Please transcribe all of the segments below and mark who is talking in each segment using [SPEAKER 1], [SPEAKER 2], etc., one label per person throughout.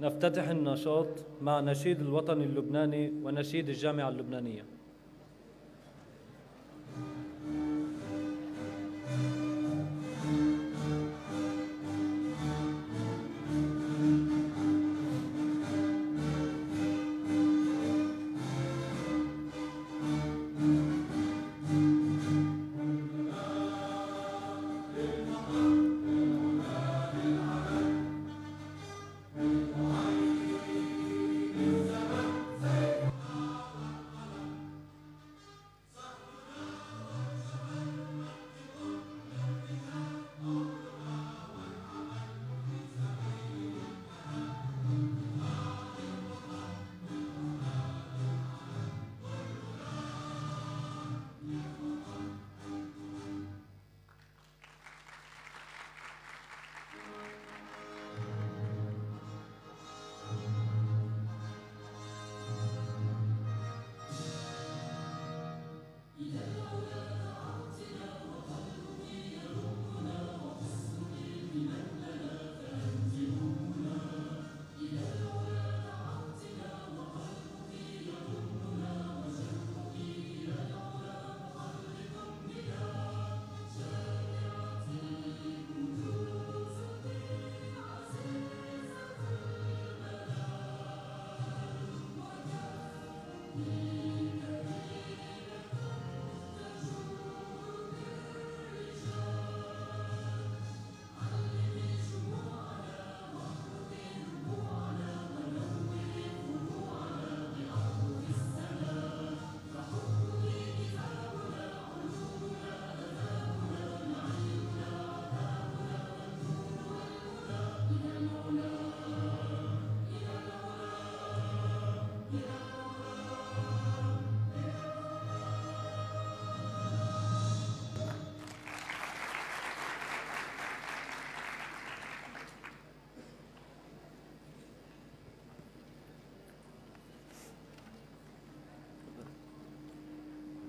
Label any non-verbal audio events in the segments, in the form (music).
[SPEAKER 1] نفتتح النشاط مع نشيد الوطن اللبناني ونشيد الجامعة اللبنانية.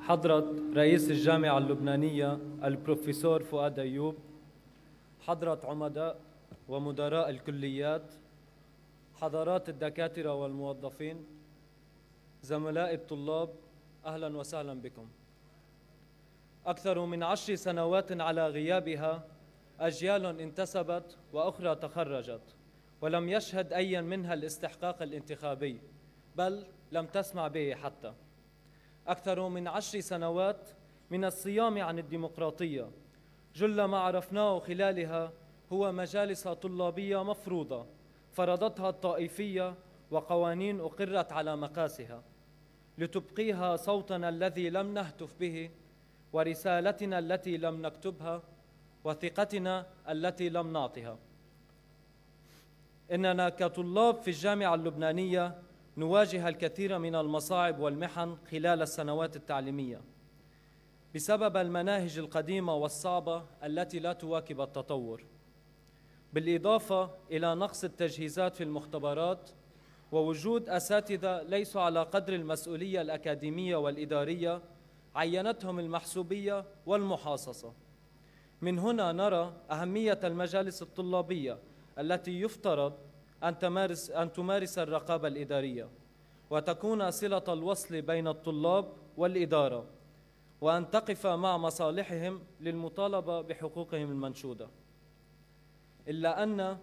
[SPEAKER 1] حضرة رئيس الجامعة اللبنانية البروفيسور فؤاد أيوب حضرة عمداء ومدراء الكليات حضرات الدكاترة والموظفين زملاء الطلاب أهلا وسهلا بكم. أكثر من عشر سنوات على غيابها أجيال انتسبت وأخرى تخرجت ولم يشهد أي منها الاستحقاق الانتخابي بل لم تسمع به حتى. أكثر من عشر سنوات من الصيام عن الديمقراطية. جل ما عرفناه خلالها هو مجالس طلابية مفروضة فرضتها الطائفية وقوانين أقرت على مقاسها. لتبقيها صوتنا الذي لم نهتف به ورسالتنا التي لم نكتبها وثقتنا التي لم نعطها. إننا كطلاب في الجامعة اللبنانية نواجه الكثير من المصاعب والمحن خلال السنوات التعليمية بسبب المناهج القديمة والصعبة التي لا تواكب التطور. بالإضافة إلى نقص التجهيزات في المختبرات ووجود أساتذة ليسوا على قدر المسؤولية الأكاديمية والإدارية عينتهم المحسوبية والمحاصصة. من هنا نرى أهمية المجالس الطلابية التي يفترض أن تمارس, أن تمارس الرقابة الإدارية وتكون صلة الوصل بين الطلاب والإدارة وأن تقف مع مصالحهم للمطالبة بحقوقهم المنشودة. إلا أن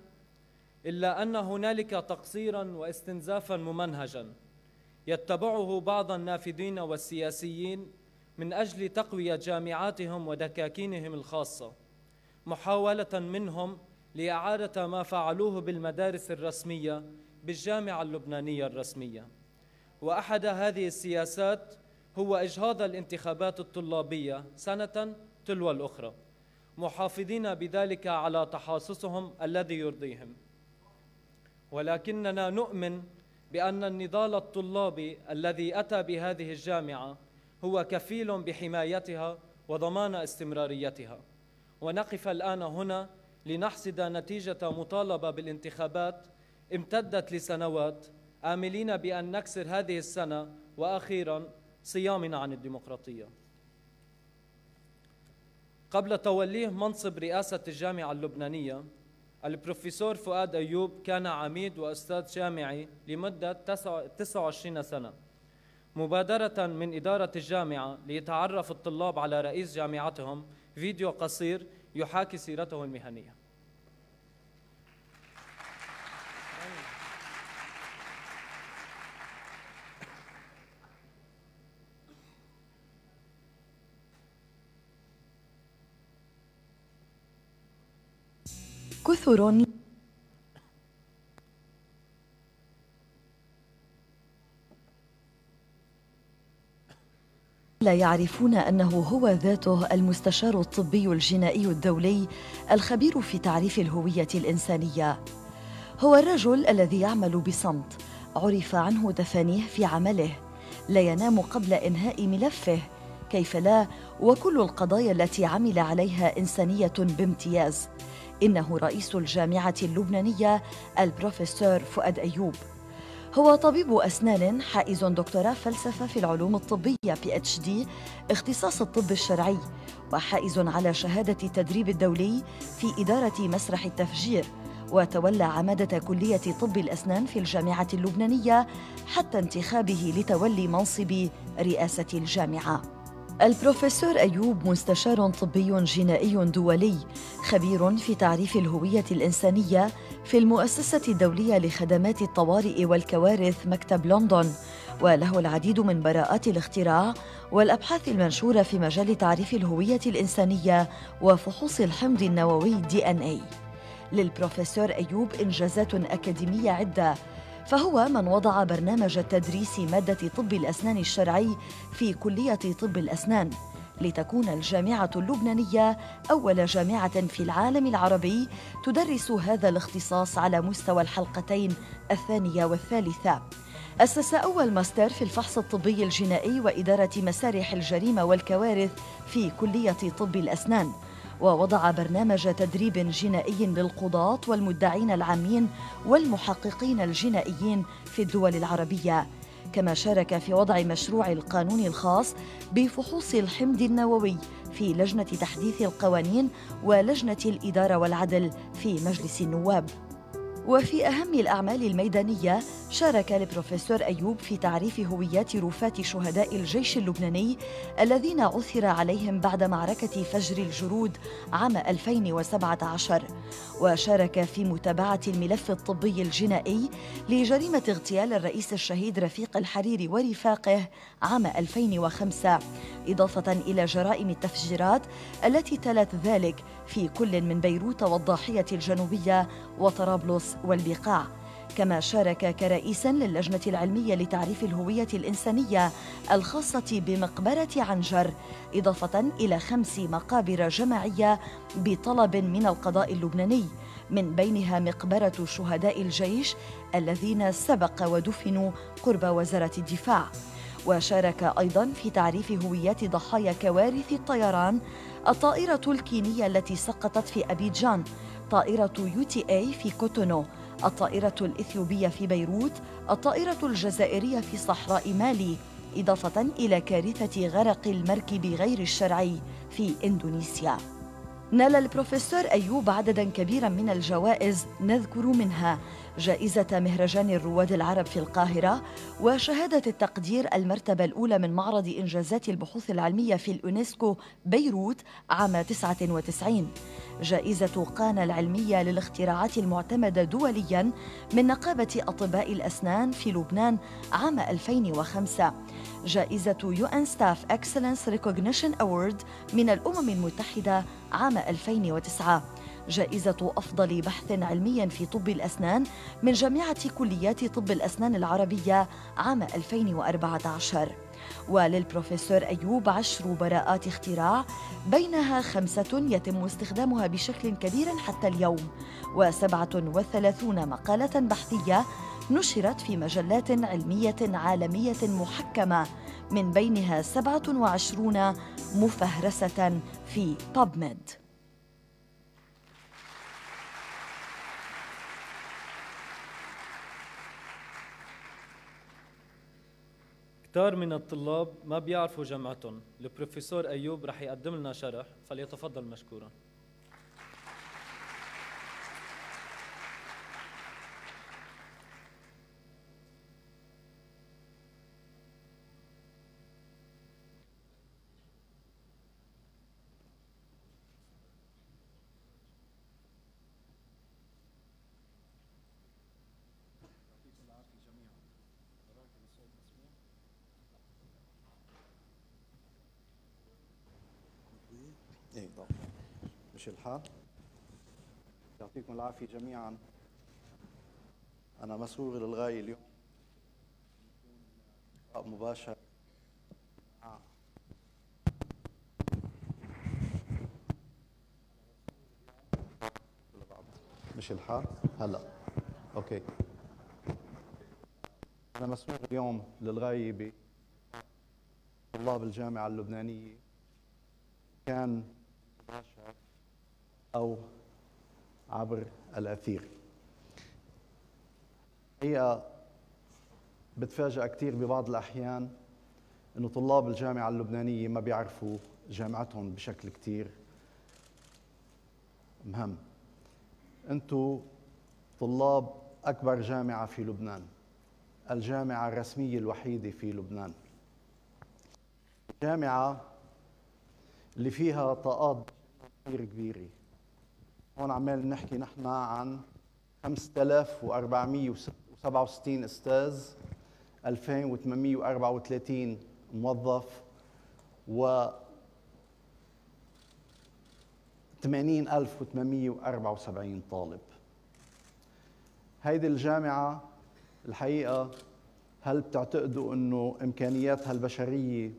[SPEAKER 1] إلا أن هنالك تقصيرا واستنزافا ممنهجا يتبعه بعض النافذين والسياسيين من أجل تقوية جامعاتهم ودكاكينهم الخاصة محاولة منهم لإعادة ما فعلوه بالمدارس الرسمية بالجامعة اللبنانية الرسمية. وأحد هذه السياسات هو إجهاض الانتخابات الطلابية سنة تلو الأخرى محافظين بذلك على تحاصصهم الذي يرضيهم. ولكننا نؤمن بأن النضال الطلابي الذي أتى بهذه الجامعة هو كفيل بحمايتها وضمان استمراريتها. ونقف الآن هنا لنحصد نتيجة مطالبة بالانتخابات امتدت لسنوات آملين بأن نكسر هذه السنة وأخيرا صيامنا عن الديمقراطية. قبل توليه منصب رئاسة الجامعة اللبنانية البروفيسور فؤاد أيوب كان عميد وأستاذ جامعي لمدة 29 سنة مبادرة من إدارة الجامعة ليتعرف الطلاب على رئيس جامعتهم فيديو قصير يحاكي سيرته المهنية.
[SPEAKER 2] كثر. لا يعرفون أنه هو ذاته المستشار الطبي الجنائي الدولي الخبير في تعريف الهوية الإنسانية. هو الرجل الذي يعمل بصمت. عرف عنه تفانيه في عمله. لا ينام قبل إنهاء ملفه. كيف لا؟ وكل القضايا التي عمل عليها إنسانية بامتياز. إنه رئيس الجامعة اللبنانية البروفيسور فؤاد أيوب. هو طبيب أسنان حائز دكتوراه فلسفة في العلوم الطبية بي اتش دي اختصاص الطب الشرعي وحائز على شهادة التدريب الدولي في إدارة مسرح التفجير وتولى عمادة كلية طب الأسنان في الجامعة اللبنانية حتى انتخابه لتولي منصب رئاسة الجامعة. البروفيسور أيوب مستشار طبي جنائي دولي خبير في تعريف الهوية الإنسانية في المؤسسة الدولية لخدمات الطوارئ والكوارث مكتب لندن. وله العديد من براءات الاختراع والأبحاث المنشورة في مجال تعريف الهوية الإنسانية وفحوص الحمض النووي إن اي للبروفيسور أيوب إنجازات أكاديمية عدة فهو من وضع برنامج تدريس مادة طب الأسنان الشرعي في كلية طب الأسنان لتكون الجامعة اللبنانية أول جامعة في العالم العربي تدرس هذا الاختصاص على مستوى الحلقتين الثانية والثالثة. أسس أول ماستر في الفحص الطبي الجنائي وإدارة مسارح الجريمة والكوارث في كلية طب الأسنان. ووضع برنامج تدريب جنائي للقضاة والمدعين العامين والمحققين الجنائيين في الدول العربية. كما شارك في وضع مشروع القانون الخاص بفحوص الحمض النووي في لجنة تحديث القوانين ولجنة الإدارة والعدل في مجلس النواب. وفي أهم الأعمال الميدانية شارك البروفيسور أيوب في تعريف هويات رفاة شهداء الجيش اللبناني الذين عثر عليهم بعد معركة فجر الجرود عام 2017 وشارك في متابعة الملف الطبي الجنائي لجريمة اغتيال الرئيس الشهيد رفيق الحريري ورفاقه عام 2005 إضافة إلى جرائم التفجيرات التي تلت ذلك في كل من بيروت والضاحية الجنوبية وطرابلس والبقاع. كما شارك كرئيس للجنة العلمية لتعريف الهوية الإنسانية الخاصة بمقبرة عنجر إضافة إلى خمس مقابر جماعية بطلب من القضاء اللبناني من بينها مقبرة شهداء الجيش الذين سبق ودفنوا قرب وزارة الدفاع. وشارك أيضا في تعريف هويات ضحايا كوارث الطيران الطائرة الكينية التي سقطت في أبيجان طائرة UTA في كوتونو الطائرة الإثيوبية في بيروت الطائرة الجزائرية في صحراء مالي إضافة إلى كارثة غرق المركب غير الشرعي في إندونيسيا. نال البروفيسور أيوب عددا كبيرا من الجوائز نذكر منها جائزة مهرجان الرواد العرب في القاهرة وشهادة التقدير المرتبة الأولى من معرض إنجازات البحوث العلمية في اليونسكو بيروت عام 99 جائزة قانا العلمية للاختراعات المعتمدة دوليا من نقابة أطباء الأسنان في لبنان عام 2005 جائزة UN Staff Excellence Recognition Award من الأمم المتحدة عام 2009 جائزة أفضل بحث علمي في طب الأسنان من جامعة كليات طب الأسنان العربية عام 2014 وللبروفيسور أيوب عشر براءات اختراع بينها خمسة يتم استخدامها بشكل كبير حتى اليوم وسبعة وثلاثون مقالة بحثية نشرت في مجلات علمية عالمية محكمة من بينها 27 مفهرسة في بابميد
[SPEAKER 1] كتار من الطلاب ما بيعرفوا جامعتهم. البروفيسور أيوب رح يقدم لنا شرح فليتفضل مشكورا.
[SPEAKER 3] مش الحال. يعطيكم العافية جميعا. أنا مسرور للغاية اليوم. مباشر مش الحال؟ هلا. أوكي. أنا مسرور اليوم للغاية بطلاب الجامعة اللبنانية. كان أو عبر الأثير. هي بتفاجأ كثير ببعض الأحيان إنه طلاب الجامعة اللبنانية ما بيعرفوا جامعتهم بشكل كثير مهم. أنتوا طلاب أكبر جامعة في لبنان الجامعة الرسمية الوحيدة في لبنان. جامعة اللي فيها طاقات كثير كبيرة. هون عمال نحكي نحن عن 5467 أستاذ 2834 موظف و 80874 طالب. هيدي الجامعة الحقيقة هل بتعتقدوا إنه إمكانياتها البشرية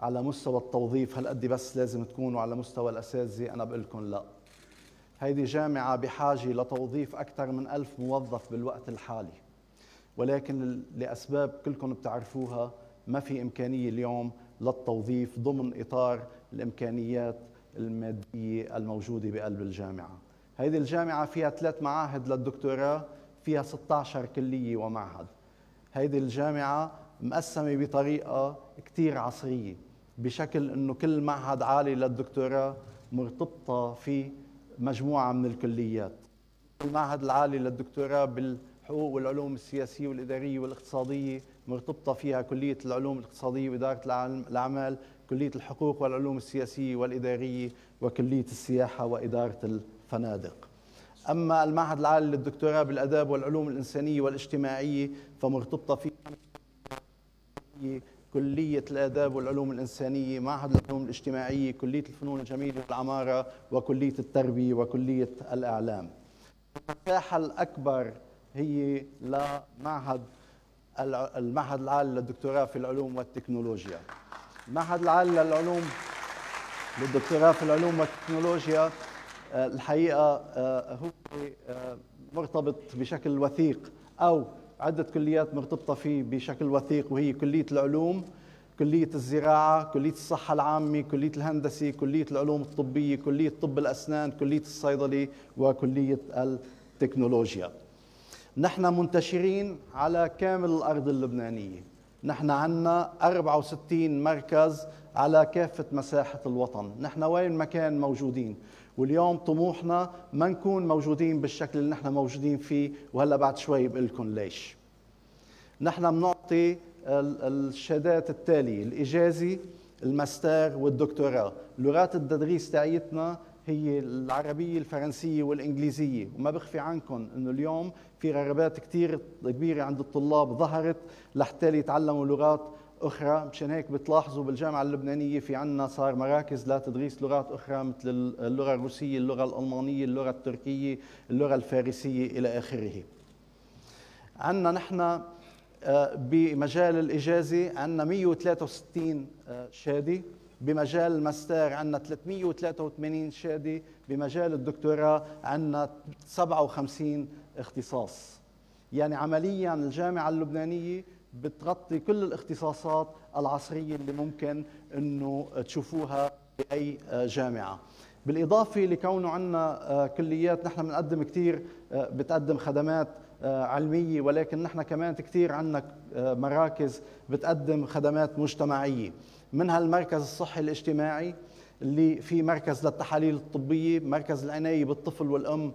[SPEAKER 3] على مستوى التوظيف هل قد بس لازم تكونوا على مستوى الاساتذة أنا بقول لكم لا. هيدي جامعة بحاجة لتوظيف أكثر من ألف موظف بالوقت الحالي. ولكن لأسباب كلكم بتعرفوها ما في إمكانية اليوم للتوظيف ضمن إطار الإمكانيات المادية الموجودة بقلب الجامعة. هذه الجامعة فيها ثلاث معاهد للدكتوراه فيها 16 كلية ومعهد. هذه الجامعة مقسمة بطريقة كتير عصرية بشكل أنه كل معهد عالي للدكتوراه مرتبطة في مجموعة من الكليات. المعهد العالي للدكتوراه بالحقوق والعلوم السياسية والإدارية والاقتصادية مرتبطة فيها كلية العلوم الاقتصادية وإدارة الأعمال كلية الحقوق والعلوم السياسية والإدارية وكلية السياحة وإدارة الفنادق. أما المعهد العالي للدكتوراه بالأداب والعلوم الإنسانية والاجتماعية فمرتبطة فيه كلية الآداب والعلوم الإنسانية معهد العلوم الاجتماعية كلية الفنون الجميلة والعمارة وكلية التربية وكلية الإعلام. المساحة الأكبر هي لمعهد المعهد العالي للدكتوراه في العلوم والتكنولوجيا. المعهد العالي للعلوم للدكتوراه في العلوم والتكنولوجيا آه، الحقيقة آه، هو آه، مرتبط بشكل وثيق أو عدة كليات مرتبطة فيه بشكل وثيق وهي كلية العلوم كلية الزراعة كلية الصحة العامة كلية الهندسة كلية العلوم الطبية كلية طب الأسنان كلية الصيدلة وكلية التكنولوجيا. نحن منتشرين على كامل الأرض اللبنانية. نحن عندنا 64 مركز على كافة مساحة الوطن. نحن وين ما كان موجودين. واليوم طموحنا ما نكون موجودين بالشكل اللي نحن موجودين فيه وهلا بعد شوي بقول لكم ليش. نحن بنعطي الشهادات التالية الإجازي الماستر والدكتوراه. لغات التدريس تاعيتنا هي العربية الفرنسية والإنجليزية. وما بخفي عنكم أنه اليوم في رغبات كثير كبيرة عند الطلاب ظهرت لحتى يتعلموا لغات أخرى مشان هيك بتلاحظوا بالجامعة اللبنانية في عندنا صار مراكز لتدريس لغات أخرى مثل اللغة الروسية، اللغة الألمانية، اللغة التركية، اللغة الفارسية إلى آخره. عندنا نحن آه، بمجال الإجازة عندنا 163 آه، شهاده بمجال الماستر عندنا 383 شهاده بمجال الدكتوراه عندنا 57 اختصاص. يعني عمليا الجامعة اللبنانية بتغطي كل الاختصاصات العصرية اللي ممكن إنه تشوفوها بأي جامعة. بالإضافة لكونه عندنا آه، كليات نحن بنقدم كثير آه، بتقدم خدمات آه، علمية ولكن نحن كمان كثير عندنا مراكز بتقدم خدمات مجتمعية. منها المركز الصحي الاجتماعي اللي في مركز للتحاليل الطبية مركز العناية بالطفل والأم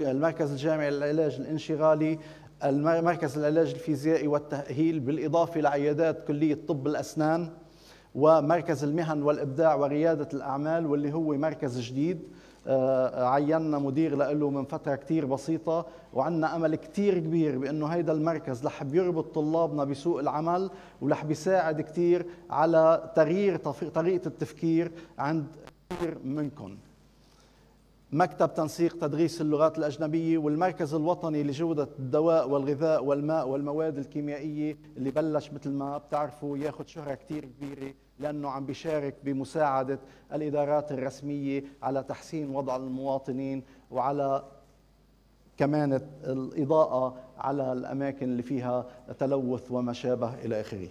[SPEAKER 3] المركز الجامعي للعلاج الانشغالي المركز العلاج الفيزيائي والتأهيل بالإضافة لعيادات كلية طب الأسنان ومركز المهن والإبداع وريادة الأعمال واللي هو مركز جديد. آه، عينا مدير له من فترة كتير بسيطة وعندنا أمل كتير كبير بأنه هيدا المركز رح بيربط طلابنا بسوق العمل ورح بيساعد كتير على تغيير طريقة التفكير عند كثير منكم مكتب تنسيق تدريس اللغات الأجنبية والمركز الوطني لجودة الدواء والغذاء والماء والمواد الكيميائية اللي بلش مثل ما بتعرفوا ياخذ شهرة كتير كبيرة لأنه عم بيشارك بمساعدة الإدارات الرسمية على تحسين وضع المواطنين وعلى كمان الإضاءة على الأماكن اللي فيها تلوث وما شابه إلى آخره.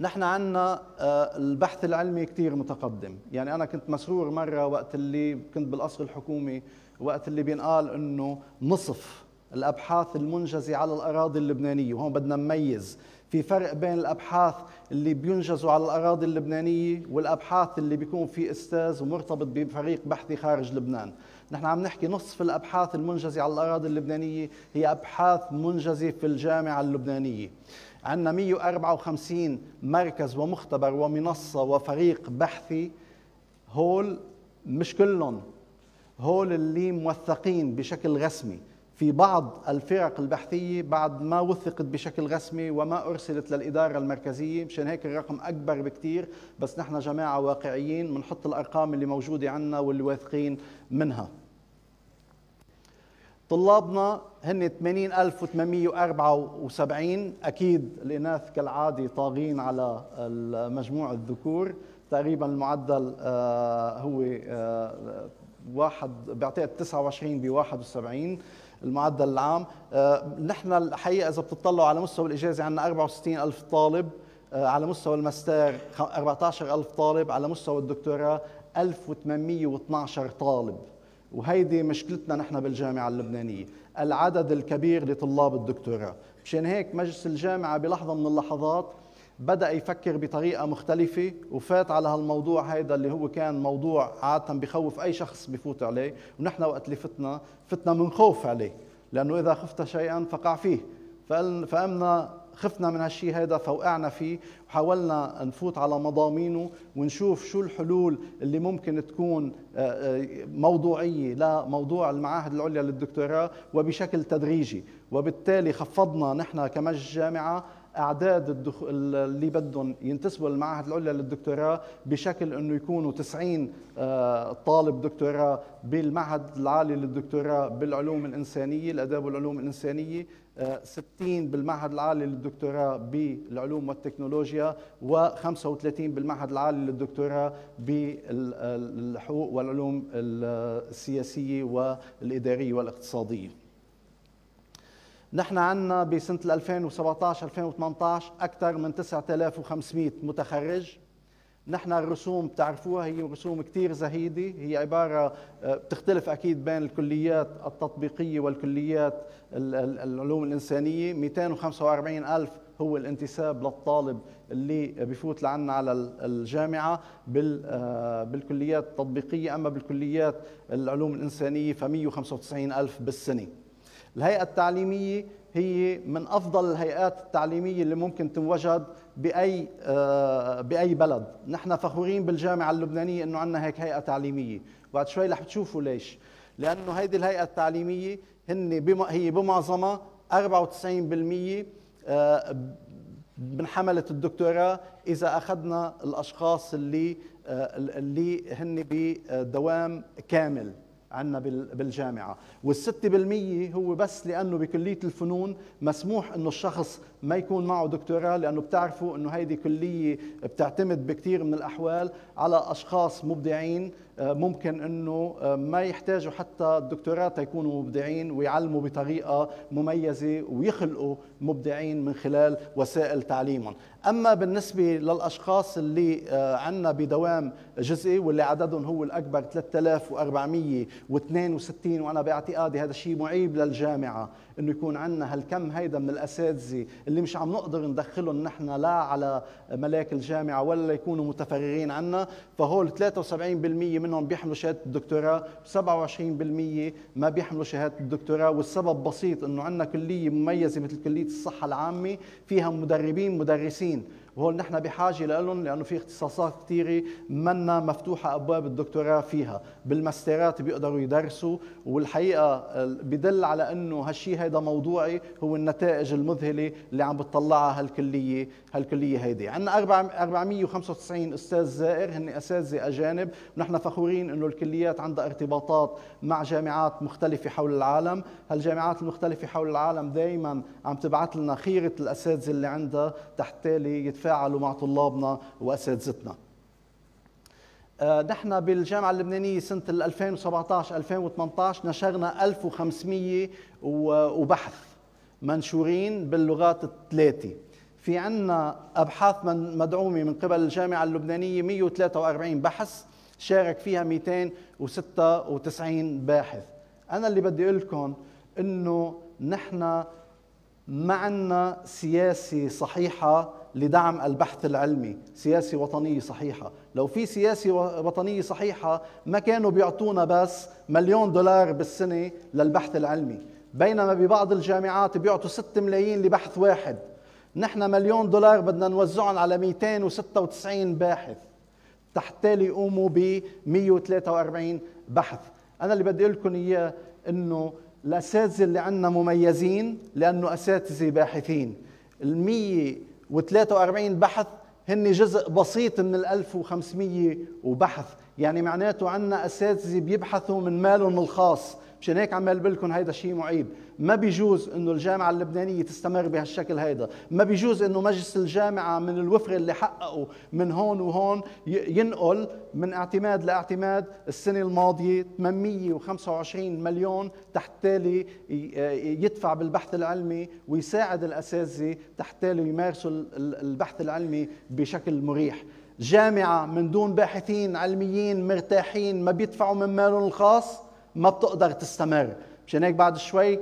[SPEAKER 3] نحن عندنا آه، البحث العلمي كثير متقدم. يعني أنا كنت مسرور مرة وقت اللي كنت بالقصر الحكومي وقت اللي بينقال أنه نصف الأبحاث المنجزة على الأراضي اللبنانية وهون بدنا نميز في فرق بين الأبحاث اللي بينجزوا على الأراضي اللبنانية والأبحاث اللي بيكون في أستاذ ومرتبط بفريق بحثي خارج لبنان. نحن عم نحكي نصف الأبحاث المنجزة على الأراضي اللبنانية هي أبحاث منجزة في الجامعة اللبنانية. عندنا 154 مركز ومختبر ومنصة وفريق بحثي هول مش كلهم هول اللي موثقين بشكل رسمي. في بعض الفرق البحثية بعد ما وثقت بشكل رسمي وما أرسلت للإدارة المركزية مشان هيك الرقم أكبر بكتير بس نحن جماعة واقعيين بنحط الأرقام اللي موجودة عنا واللي واثقين منها. طلابنا هن 80874 أكيد الإناث كالعادة طاغين على مجموع الذكور. تقريبا المعدل آه، هو آه، واحد بعتقد 29 ب 71 المعدل العام. آه، نحن الحقيقة إذا بتطلعوا على مستوى الإجازة عندنا 64 ألف طالب. على مستوى الماستر 14 ألف طالب. على مستوى الدكتوراه 1812 طالب. وهيدي مشكلتنا نحن بالجامعة اللبنانية العدد الكبير لطلاب الدكتوراه. مشان هيك مجلس الجامعة بلحظة من اللحظات بدأ يفكر بطريقة مختلفة وفات على هالموضوع هذا اللي هو كان موضوع عادة بخوف أي شخص بفوت عليه ونحن وقت اللي فتنا فتنا من خوف عليه لأنه إذا خفت شيئا فقع فيه. فقمنا خفنا من هالشيء هذا فوقعنا فيه وحاولنا نفوت على مضامينه ونشوف شو الحلول اللي ممكن تكون آه، آه، موضوعية لموضوع المعاهد العليا للدكتوراه وبشكل تدريجي. وبالتالي خفضنا نحن كمجلس جامعة أعداد الدخ... اللي بدهم ينتسبوا للمعاهد العليا للدكتوراه بشكل إنه يكونوا 90 آه، طالب دكتوراه بالمعهد العالي للدكتوراه بالعلوم الإنسانية الأداب والعلوم الإنسانية 60 آه، بالمعهد العالي للدكتوراه بالعلوم والتكنولوجيا و35 بالمعهد العالي للدكتوراه بالحقوق والعلوم السياسية والإدارية والاقتصادية. نحن عندنا بسنة 2017 2018 أكثر من 9500 متخرج. نحن الرسوم بتعرفوها هي رسوم كثير زهيدة. هي عبارة آه، بتختلف أكيد بين الكليات التطبيقية والكليات العلوم الإنسانية. 245 ألف هو الانتساب للطالب اللي بفوت لعنا على الجامعة آه، بالكليات التطبيقية. أما بالكليات العلوم الإنسانية ف 195 ألف بالسنة. الهيئة التعليمية هي من أفضل الهيئات التعليمية اللي ممكن تنوجد بأي آه، بأي بلد. نحن فخورين بالجامعة اللبنانية أنه عندنا هيك هيئة تعليمية. بعد شوي رح تشوفوا ليش. لأنه هيدي الهيئة التعليمية هن بما هي بمعظمها 94% آه، من حملة الدكتوراه إذا أخذنا الأشخاص اللي آه، اللي هن بدوام كامل. عندنا بالجامعة. والستة بالمية هو بس لأنه بكلية الفنون مسموح أنه الشخص ما يكون معه دكتوراه لأنه بتعرفوا أنه هيدي كلية بتعتمد بكثير من الأحوال على أشخاص مبدعين ممكن إنه آه، ما يحتاجوا حتى الدكتوراه يكونوا مبدعين ويعلموا بطريقة مميزة ويخلقوا مبدعين من خلال وسائل تعليمهم، أما بالنسبة للأشخاص اللي آه، عندنا بدوام جزئي واللي عددهم هو الأكبر 3462 وأنا باعتقادي هذا الشيء معيب للجامعة. إنه يكون عندنا هالكم هيدا من الأساتذة اللي مش عم نقدر ندخلهم نحن لا على ملاك الجامعة ولا يكونوا متفرغين عنا. فهول 73% منهم بيحملوا شهادة الدكتوراه 27% ما بيحملوا شهادة الدكتوراه. والسبب بسيط إنه عندنا كلية مميزة مثل كلية الصحة العامة فيها مدربين مدرسين. وهول نحن بحاجة لهم لأنه في اختصاصات كثيره منا مفتوحة أبواب الدكتوراه فيها. بالماسترات بيقدروا يدرسوا والحقيقة بدل على إنه هالشيء هيدا موضوعي هو النتائج المذهلة اللي عم بتطلعها هالكلية هالكلية هيدي. عندنا 495 أستاذ زائر هن أساتذة أجانب. ونحن فخورين إنه الكليات عندها ارتباطات مع جامعات مختلفة حول العالم. هالجامعات المختلفة حول العالم دائما عم تبعث لنا خيرة الأساتذة اللي عندها تحت تالي مع طلابنا وأساتذتنا. آه، نحن بالجامعة اللبنانية سنة 2017 2018 نشرنا 1500 وبحث منشورين باللغات الثلاثة في عنا أبحاث مدعومة من قبل الجامعة اللبنانية 143 بحث شارك فيها 296 باحث. أنا اللي بدي أقول لكم إنه نحن ما عندنا سياسة صحيحة لدعم البحث العلمي. سياسة وطنية صحيحة. لو في سياسة وطنية صحيحة ما كانوا بيعطونا بس مليون دولار بالسنة للبحث العلمي. بينما ببعض الجامعات بيعطوا 6 ملايين لبحث واحد. نحن مليون دولار بدنا نوزعهم على 296 باحث. تحت تالي يقوموا ب 143 بحث. أنا اللي بدي أقول لكم إياه إنه الأساتذة اللي عندنا مميزين لأنه أساتذة باحثين. ال 143 بحث هن جزء بسيط من ال 1500 وبحث. يعني معناته عندنا أساتذة بيبحثوا من مالهم الخاص. مشان هيك عمال بقول لكم هيدا شيء معيب. ما بيجوز إنه الجامعة اللبنانية تستمر بهالشكل هيدا. ما بيجوز إنه مجلس الجامعة من الوفر اللي حققه من هون وهون ينقل من اعتماد لاعتماد السنة الماضية 825 مليون تحت تالي يدفع بالبحث العلمي ويساعد الأساتذة تحت تالي يمارسوا البحث هيك بشكل مريح. جامعة من دون باحثين علميين مرتاحين ما بيدفعوا من مالهم الخاص ما بتقدر تستمر. مشان هيك بعد شوي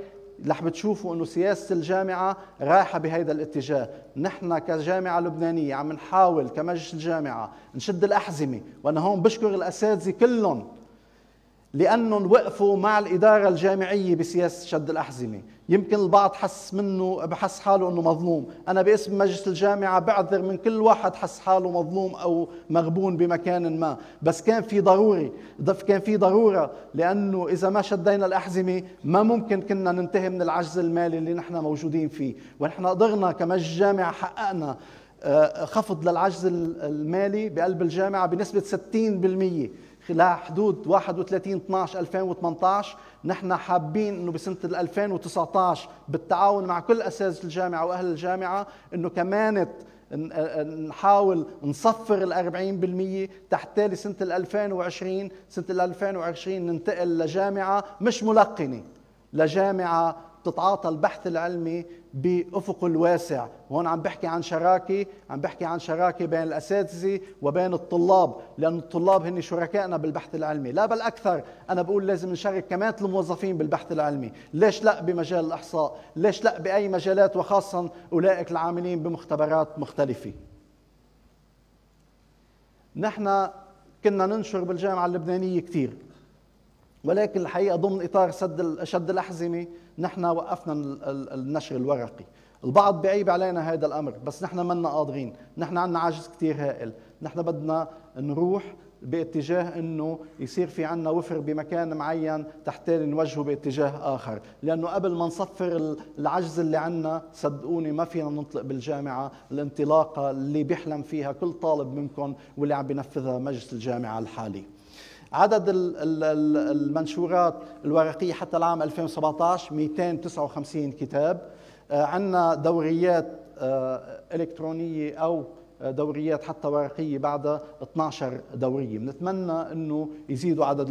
[SPEAKER 3] رح بتشوفوا إنه سياسة الجامعة رايحة بهذا الاتجاه، نحن كجامعة لبنانية عم نحاول كمجلس الجامعة نشد الأحزمة، وأنا هون بشكر الأساتذة كلهم لانهم وقفوا مع الإدارة الجامعية بسياسه شد الأحزمة، يمكن البعض حس منه بحس حاله إنه مظلوم، أنا باسم مجلس الجامعة بعذر من كل واحد حس حاله مظلوم أو مغبون بمكان ما، بس كان في ضروري، كان في ضرورة لأنه إذا ما شدينا الأحزمة ما ممكن كنا ننتهي من العجز المالي اللي نحن موجودين فيه، ونحن قدرنا كمجلس جامعه حققنا آه، خفض للعجز المالي بقلب الجامعة بنسبة 60% خلال حدود 31 12 2018 نحن حابين إنه بسنة 2019 بالتعاون مع كل أساتذة الجامعة وأهل الجامعة إنه كمان نحاول نصفر ال 40% تحت تالي سنه 2020 سنة 2020 ننتقل لجامعة مش ملقنة لجامعة تتعاطى البحث العلمي بأفق الواسع. وهون عم بحكي عن شراكة عم بحكي عن شراكة بين الأساتذة وبين الطلاب لأن الطلاب هن شركائنا بالبحث العلمي. لا بل أكثر. أنا بقول لازم نشارك كمان الموظفين بالبحث العلمي. ليش لا بمجال الإحصاء؟ ليش لا بأي مجالات؟ وخاصة أولئك العاملين بمختبرات مختلفة. نحن كنا ننشر بالجامعة اللبنانية كثير. ولكن الحقيقة ضمن إطار سد شد الأحزمة نحن وقفنا النشر الورقي. البعض بيعيب علينا هذا الأمر بس نحن منا قادرين. نحن عندنا عجز كثير هائل. نحن بدنا نروح باتجاه إنه يصير في عندنا وفر بمكان معين تحتاج نوجهه باتجاه آخر، لأنه قبل ما نصفر العجز اللي عندنا صدقوني ما فينا ننطلق بالجامعة. الانطلاقة اللي بيحلم فيها كل طالب منكم واللي عم بينفذها مجلس الجامعة الحالي. عدد المنشورات الورقية حتى العام 2017 259 كتاب. آه، عندنا دوريات آه، إلكترونية أو دوريات حتى ورقية بعد 12 دورية. بنتمنى أنه يزيدوا عدد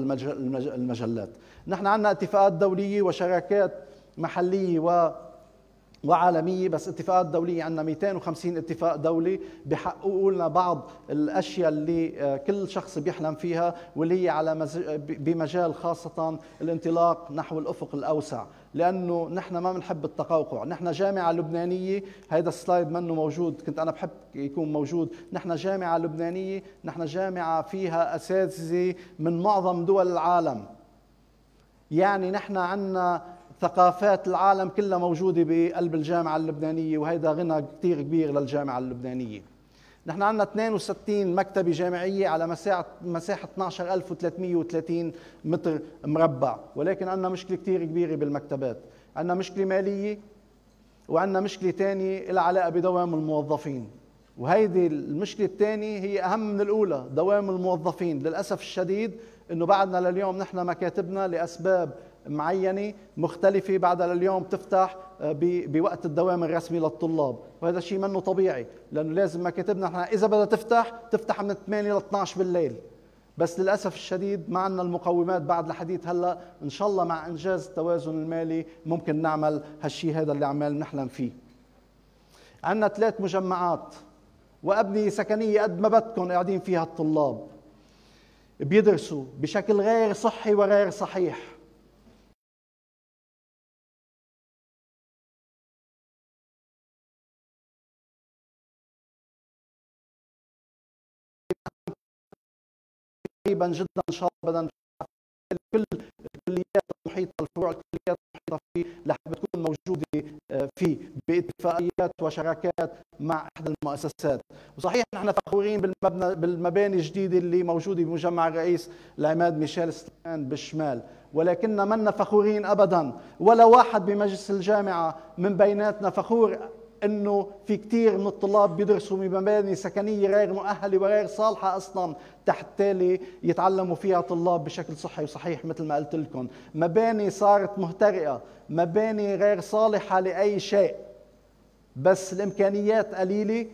[SPEAKER 3] المجلات. نحن عندنا اتفاقات دولية وشراكات محلية و وعالمية بس اتفاقات دولية. عندنا 250 اتفاق دولي بحققوا لنا بعض الأشياء اللي آه، كل شخص بيحلم فيها واللي هي على بمجال خاصة الانطلاق نحو الأفق الأوسع. لأنه نحن ما بنحب التقوقع. نحن جامعة لبنانية هذا السلايد منه موجود. كنت أنا بحب يكون موجود. نحن جامعة لبنانية. نحن جامعة فيها أساتذة من معظم دول العالم. يعني نحن عندنا ثقافات العالم كلها موجودة بقلب الجامعة اللبنانية وهذا غنى كثير كبير للجامعة اللبنانية. نحن عندنا 62 مكتبة جامعية على مساحة مساحة 12330 متر مربع ولكن عندنا مشكلة كثير كبيرة بالمكتبات. عندنا مشكلة مالية وعندنا مشكلة ثانية لها علاقة بدوام الموظفين. وهيدي المشكلة الثانية هي أهم من الأولى دوام الموظفين. للأسف الشديد أنه بعدنا لليوم نحن مكاتبنا لأسباب معينة مختلفة بعدها لليوم تفتح آه، بوقت الدوام الرسمي للطلاب. وهذا الشيء منه طبيعي لأنه لازم مكاتبنا نحن إذا بدها تفتح تفتح من 8 ل 12 بالليل. بس للأسف الشديد ما عندنا المقومات بعد لحديث هلأ. إن شاء الله مع إنجاز التوازن المالي ممكن نعمل هالشيء هذا اللي عمال نحلم فيه. عندنا ثلاث مجمعات وأبنية سكنية قد ما بدكم قاعدين فيها الطلاب. بيدرسوا بشكل غير صحي وغير صحيح. قريبا جدا ان شاء الله بدنا كل الكليات المحيطه الفروع الكليات المحيطه فيه رح بتكون موجوده آه، فيه باتفاقيات وشراكات مع احدى المؤسسات. وصحيح نحن فخورين بالمبنى بالمباني الجديدة اللي موجودة بمجمع الرئيس العماد ميشيل سليمان بالشمال ولكننا منا فخورين ابدا. ولا واحد بمجلس الجامعة من بيناتنا فخور إنه في كثير من الطلاب بيدرسوا بمباني سكنية غير مؤهلة وغير صالحة أصلا تحت تالي يتعلموا فيها طلاب بشكل صحي وصحيح مثل ما قلت لكم. مباني صارت مهترئة مباني غير صالحة لأي شيء بس الإمكانيات قليلة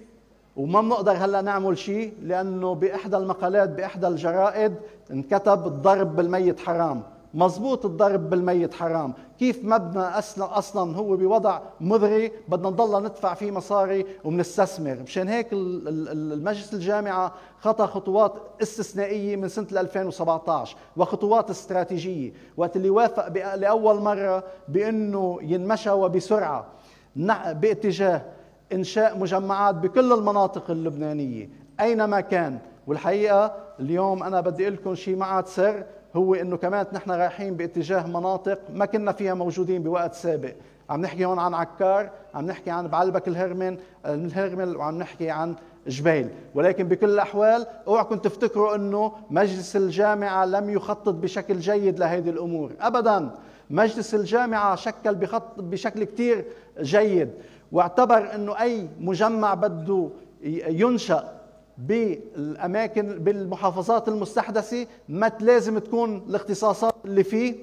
[SPEAKER 3] وما بنقدر هلأ نعمل شيء لأنه بإحدى المقالات بإحدى الجرائد انكتب الضرب بالميت حرام. مزبوط الضرب بالميت حرام. كيف مبنى أصلا أصلا هو بوضع مذري بدنا نضلنا ندفع فيه مصاري وبنستثمر مشان هيك المجلس الجامعة خطى خطوات استثنائية من سنة 2017 وخطوات استراتيجية. وقت اللي وافق لأول مرة بأنه ينمشى وبسرعة باتجاه إنشاء مجمعات بكل المناطق اللبنانية أينما كان. والحقيقة اليوم أنا بدي أقول لكم شيء ما عاد سر هو إنه كمان نحن رايحين باتجاه مناطق ما كنا فيها موجودين بوقت سابق. عم نحكي هون عن عكار عم نحكي عن بعلبك الهرمن الهرمل وعم نحكي عن جبيل. ولكن بكل الأحوال اوعكم تفتكروا إنه مجلس الجامعة لم يخطط بشكل جيد لهذه الأمور. ابدا مجلس الجامعة شكل بخط بشكل كثير جيد. واعتبر إنه أي مجمع بده ينشأ بالأماكن بالمحافظات المستحدثة ما لازم تكون الاختصاصات اللي فيه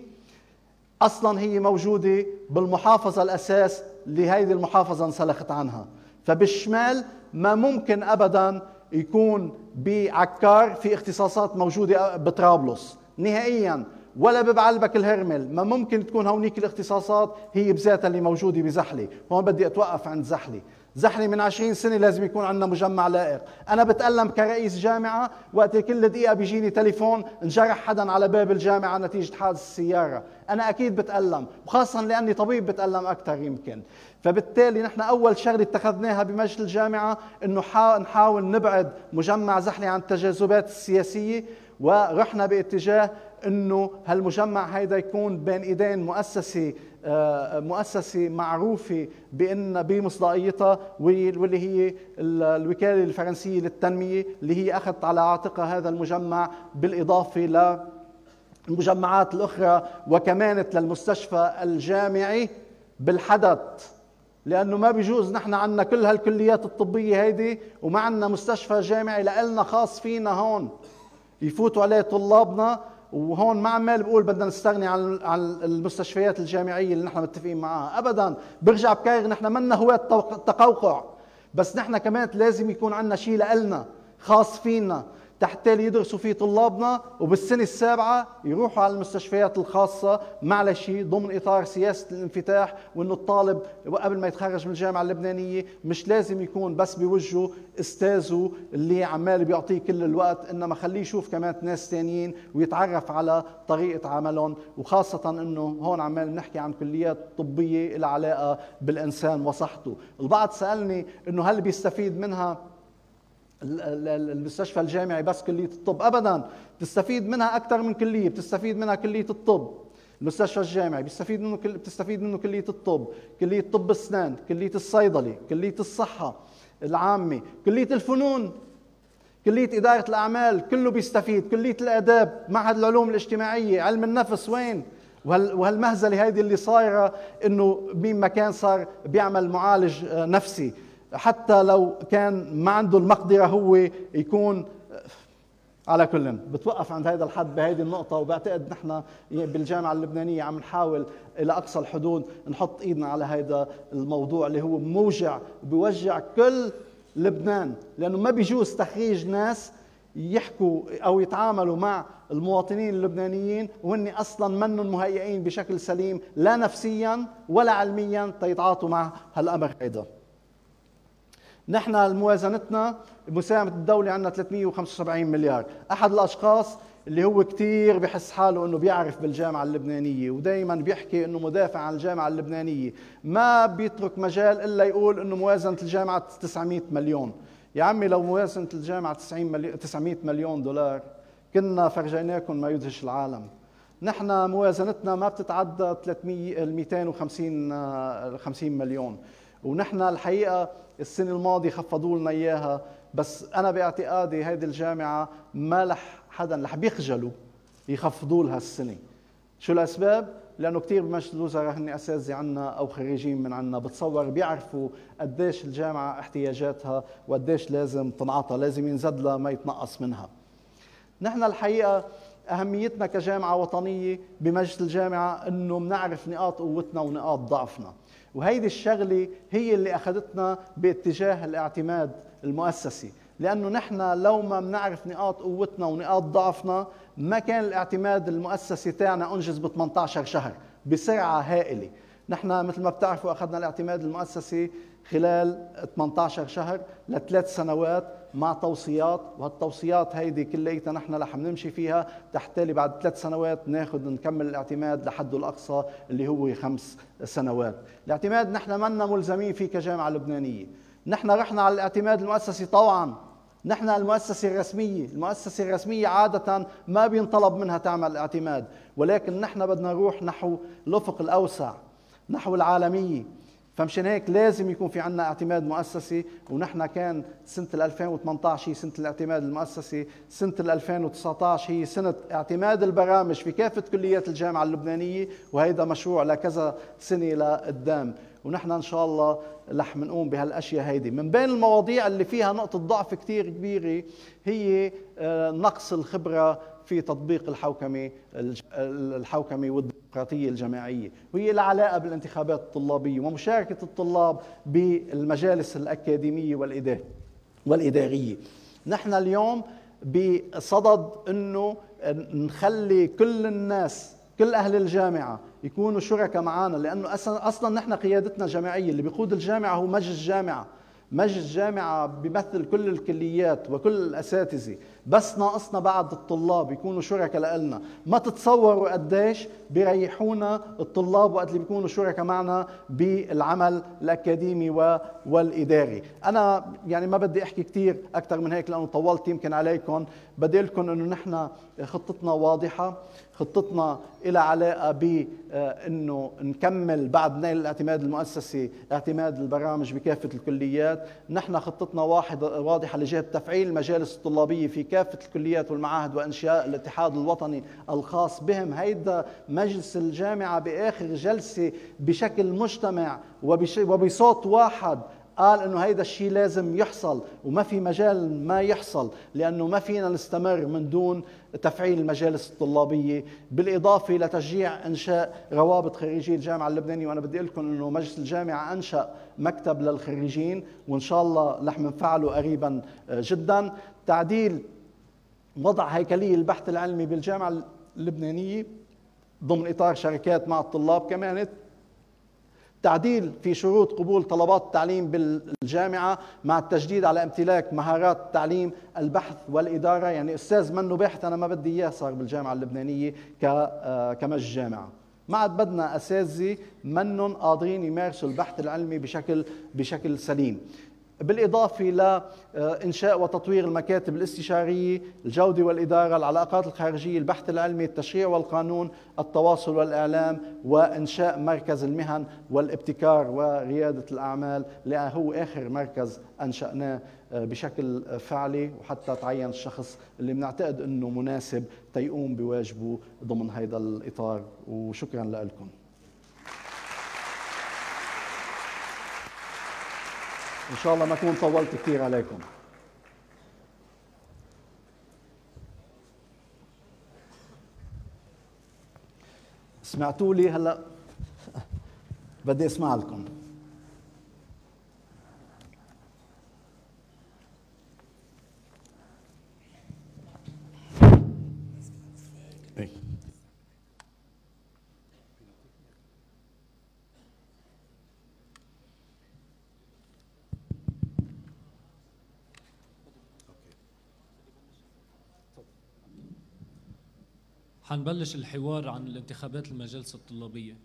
[SPEAKER 3] أصلا هي موجودة بالمحافظة الأساس اللي هيدي المحافظة انسلخت عنها. فبالشمال ما ممكن ابدا يكون بعكار في اختصاصات موجودة بطرابلس. نهائيا ولا ببعلبك الهرمل. ما ممكن تكون هونيك الاختصاصات هي بذاتها اللي موجودة بزحلة. هون بدي أتوقف عند زحلة. زحلي من 20 سنة لازم يكون عندنا مجمع لائق. أنا بتألم كرئيس جامعة وقت كل دقيقة بيجيني تليفون انجرح حدا على باب الجامعة نتيجة حادث السيارة. أنا أكيد بتألم وخاصة لأني طبيب بتألم أكثر يمكن. فبالتالي نحن أول شغلة اتخذناها بمجلس الجامعة أنه نحاول نبعد مجمع زحلي عن التجاذبات السياسية ورحنا باتجاه إنه هالمجمع هيدا يكون بين إيدين مؤسسة آه، مؤسسة معروفة بإن بمصداقيتها واللي هي الوكالة الفرنسية للتنمية اللي هي أخذت على عاتقها هذا المجمع بالإضافة ل المجمعات الأخرى وكمانت للمستشفى الجامعي بالحدث. لأنه ما بيجوز نحن عندنا كل هالكليات الطبية هيدي وما عندنا مستشفى جامعي لنا خاص فينا هون. يفوتوا عليه طلابنا وهون ما عمال بقول بدنا نستغني عن عن المستشفيات الجامعية اللي نحن متفقين معها ابدا برجع بكاير نحن منا هواة تقوقع. بس نحن كمان لازم يكون عندنا شيء لنا خاص فينا. تحتالي يدرسوا فيه طلابنا وبالسنة السابعة يروحوا على المستشفيات الخاصة معلش ضمن إطار سياسة الانفتاح وإنه الطالب قبل ما يتخرج من الجامعة اللبنانية مش لازم يكون بس بوجهه أستاذه اللي عمال بيعطيه كل الوقت إنما خليه يشوف كمان ناس تانيين ويتعرف على طريقة عملهم وخاصة إنه هون عمال نحكي عن كليات طبية لها علاقة بالإنسان وصحته. البعض سألني إنه هل بيستفيد منها المستشفى الجامعي بس كلية الطب. أبدا بتستفيد منها أكثر من كلية بتستفيد منها كلية الطب. المستشفى الجامعي بيستفيد منه كل... بتستفيد منه كلية الطب. كلية طب الأسنان كلية الصيدلة كلية الصحة العامة كلية الفنون كلية إدارة الأعمال كله بيستفيد. كلية الآداب معهد العلوم الاجتماعية علم النفس وين؟ وهالمهزلة هيدي اللي صايرة إنه مين ما كان صار بيعمل معالج آه، نفسي. حتى لو كان ما عنده المقدرة هو يكون على كل بتوقف عند هذا الحد بهذه النقطة. وبعتقد نحن بالجامعة اللبنانية عم نحاول إلى أقصى الحدود نحط إيدنا على هذا الموضوع اللي هو موجع بيوجع كل لبنان. لأنه ما بيجوز تخريج ناس يحكوا أو يتعاملوا مع المواطنين اللبنانيين وهن أصلا منهم مهيئين بشكل سليم لا نفسيا ولا علميا تيتعاطوا مع هالأمر هيدا نحن موازنتنا مساهمة الدولة عندنا 375 مليار. أحد الأشخاص اللي هو كثير بحس حاله إنه بيعرف بالجامعة اللبنانية ودائما بيحكي إنه مدافع عن الجامعة اللبنانية. ما بيترك مجال إلا يقول إنه موازنة الجامعة 900 مليون. يا عمي لو موازنة الجامعة 90 مليون 900 مليون دولار كنا فرجيناكم ما يدهش العالم. نحن موازنتنا ما بتتعدى 300 250 50 مليون. ونحن الحقيقة السنة الماضية خفضوا لنا إياها بس أنا باعتقادي هذه الجامعة ما لح حدا رح بيخجلوا يخفضوا لها السنة. شو الأسباب؟ لأنه كثير بمجلس الوزراء هن أساتذة عنا أو خريجين من عنا بتصور بيعرفوا قديش الجامعة احتياجاتها وقديش لازم تنعطى لازم ينزد لها ما يتنقص منها. نحن الحقيقة أهميتنا كجامعة وطنية بمجلس الجامعة إنه بنعرف نقاط قوتنا ونقاط ضعفنا. وهيدي الشغلة هي اللي أخذتنا باتجاه الاعتماد المؤسسي. لأنه نحن لو ما بنعرف نقاط قوتنا ونقاط ضعفنا ما كان الاعتماد المؤسسي تاعنا أنجز ب 18 شهر بسرعة هائلة. نحن مثل ما بتعرفوا أخذنا الاعتماد المؤسسي خلال 18 شهر لثلاث سنوات مع توصيات وهالتوصيات هيدي كليتها نحن رح نمشي فيها. تحتالي بعد ثلاث سنوات ناخذ نكمل الاعتماد لحده الأقصى اللي هو خمس سنوات. الاعتماد نحن منا ملزمين فيه كجامعة لبنانية. نحن رحنا على الاعتماد المؤسسي طوعا. نحن المؤسسة الرسمية المؤسسة الرسمية عادة ما بينطلب منها تعمل اعتماد. ولكن نحن بدنا نروح نحو الأفق الأوسع نحو العالمية. فمشان هيك لازم يكون في عندنا اعتماد مؤسسي ونحن كان سنة 2018 هي سنة الاعتماد المؤسسي سنة 2019 هي سنة اعتماد البرامج في كافة كليات الجامعة اللبنانية وهيدا مشروع لكذا سنة لقدام. ونحن إن شاء الله رح نقوم بهالأشياء هيدي. من بين المواضيع اللي فيها نقطة ضعف كثير كبيرة هي آه، نقص الخبرة في تطبيق الحوكمة الحوكمة والديمقراطية الجماعية. وهي لها علاقه بالانتخابات الطلابية ومشاركة الطلاب بالمجالس الأكاديمية والاداريه نحن اليوم بصدد إنه نخلي كل الناس كل أهل الجامعة يكونوا شركاء معنا لأنه أصلا نحن قيادتنا جامعيه اللي بيقود الجامعة هو مجلس جامعة. مجلس جامعة بيمثل كل الكليات وكل الأساتذة بس ناقصنا بعد الطلاب يكونوا شركاء لنا ما تتصوروا قديش بيريحونا الطلاب وقت اللي بيكونوا شركاء معنا بالعمل الأكاديمي والإداري. أنا يعني ما بدي أحكي كثير أكثر من هيك لأنه طولت يمكن عليكم. بدي لكم أنه نحن خطتنا واضحة. خطتنا إلى علاقة بأنه نكمل بعد نيل الاعتماد المؤسسي اعتماد البرامج بكافة الكليات. نحن خطتنا واحد واضحة لجهة تفعيل المجالس الطلابية في كافة الكليات والمعاهد وإنشاء الاتحاد الوطني الخاص بهم. هيدا مجلس الجامعة بآخر جلسة بشكل مجتمع وبصوت واحد قال إنه هيدا الشيء لازم يحصل وما في مجال ما يحصل لأنه ما فينا نستمر من دون تفعيل المجالس الطلابية. بالإضافة لتشجيع إنشاء روابط خريجي الجامعة اللبنانية وأنا بدي لكم إنه مجلس الجامعة أنشأ مكتب للخريجين وإن شاء الله رح نفعله قريبا جدا. تعديل وضع هيكلية البحث العلمي بالجامعة اللبنانية ضمن إطار شركات مع الطلاب كمان تعديل في شروط قبول طلبات التعليم بالجامعة مع التجديد على امتلاك مهارات التعليم البحث والإدارة. يعني أستاذ منه باحث أنا ما بدي إياه صار بالجامعة اللبنانية آه، كمج جامعة. ما عاد بدنا أساتذة منهم قادرين يمارسوا البحث العلمي بشكل بشكل سليم. بالإضافة لإنشاء وتطوير المكاتب الاستشارية الجودة والإدارة العلاقات الخارجية البحث العلمي التشريع والقانون التواصل والإعلام وإنشاء مركز المهن والابتكار وريادة الأعمال. اللي هو آخر مركز أنشأناه آه، بشكل فعلي وحتى تعين الشخص اللي بنعتقد أنه مناسب تيقوم بواجبه ضمن هذا الإطار. وشكرا لكم. إن شاء الله ما اكون طولت كثير عليكم. سمعتوا لي هلا؟ بدي أسمع لكم.
[SPEAKER 1] حنبلش الحوار عن الانتخابات المجالس الطلابية.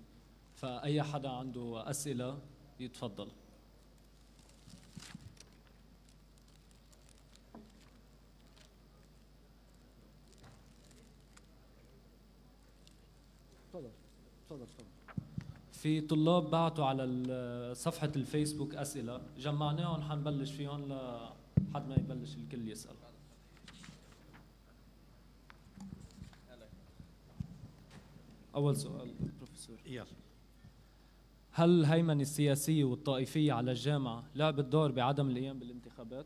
[SPEAKER 1] فأي حدا عنده أسئلة يتفضل. تفضل تفضل في طلاب بعتوا على صفحة الفيسبوك أسئلة جمعناهم حنبلش فيهم لحد ما يبلش الكل يسأل. أول سؤال. بروفيسور. يلا. هل الهيمنة السياسية والطائفية على الجامعة لعبت دور بعدم القيام بالانتخابات؟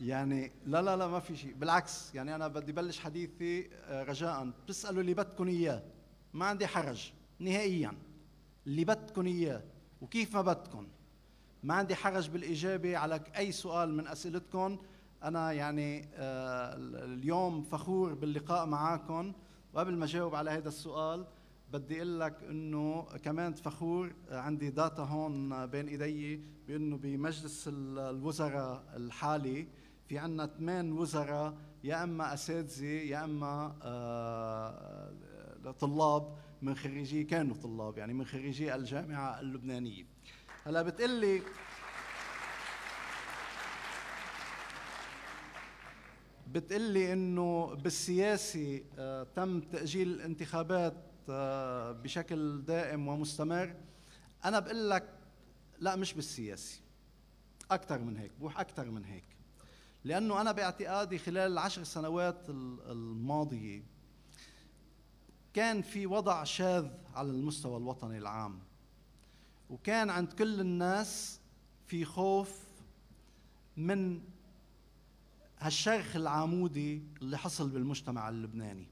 [SPEAKER 3] يعني لا لا لا ما في شيء. بالعكس يعني أنا بدي بلش حديثي آه، رجاء. بتسألوا اللي بدكم إياه. ما عندي حرج نهائيا. اللي بدكم إياه وكيف ما بدكم ما عندي حرج بالإجابة على أي سؤال من اسئلتكم أنا يعني آه، اليوم فخور باللقاء معكم وقبل ما جاوب على هذا السؤال بدي أقول لك إنه كمان فخور آه، عندي داتا هون بين إيدي بإنه بمجلس الوزراء الحالي في عندنا ثمان وزراء يا إما أساتذة يا إما آه، طلاب من خريجي كانوا طلاب يعني من خريجي الجامعة اللبنانية. هلا بتقلي بتقلي إنه بالسياسي آه، تم تأجيل الانتخابات آه، بشكل دائم ومستمر. أنا بقول لك لا مش بالسياسي. أكثر من هيك بروح أكثر من هيك. لأنه أنا باعتقادي خلال العشر سنوات الماضية كان في وضع شاذ على المستوى الوطني العام. وكان عند كل الناس في خوف من هالشرخ العمودي اللي حصل بالمجتمع اللبناني.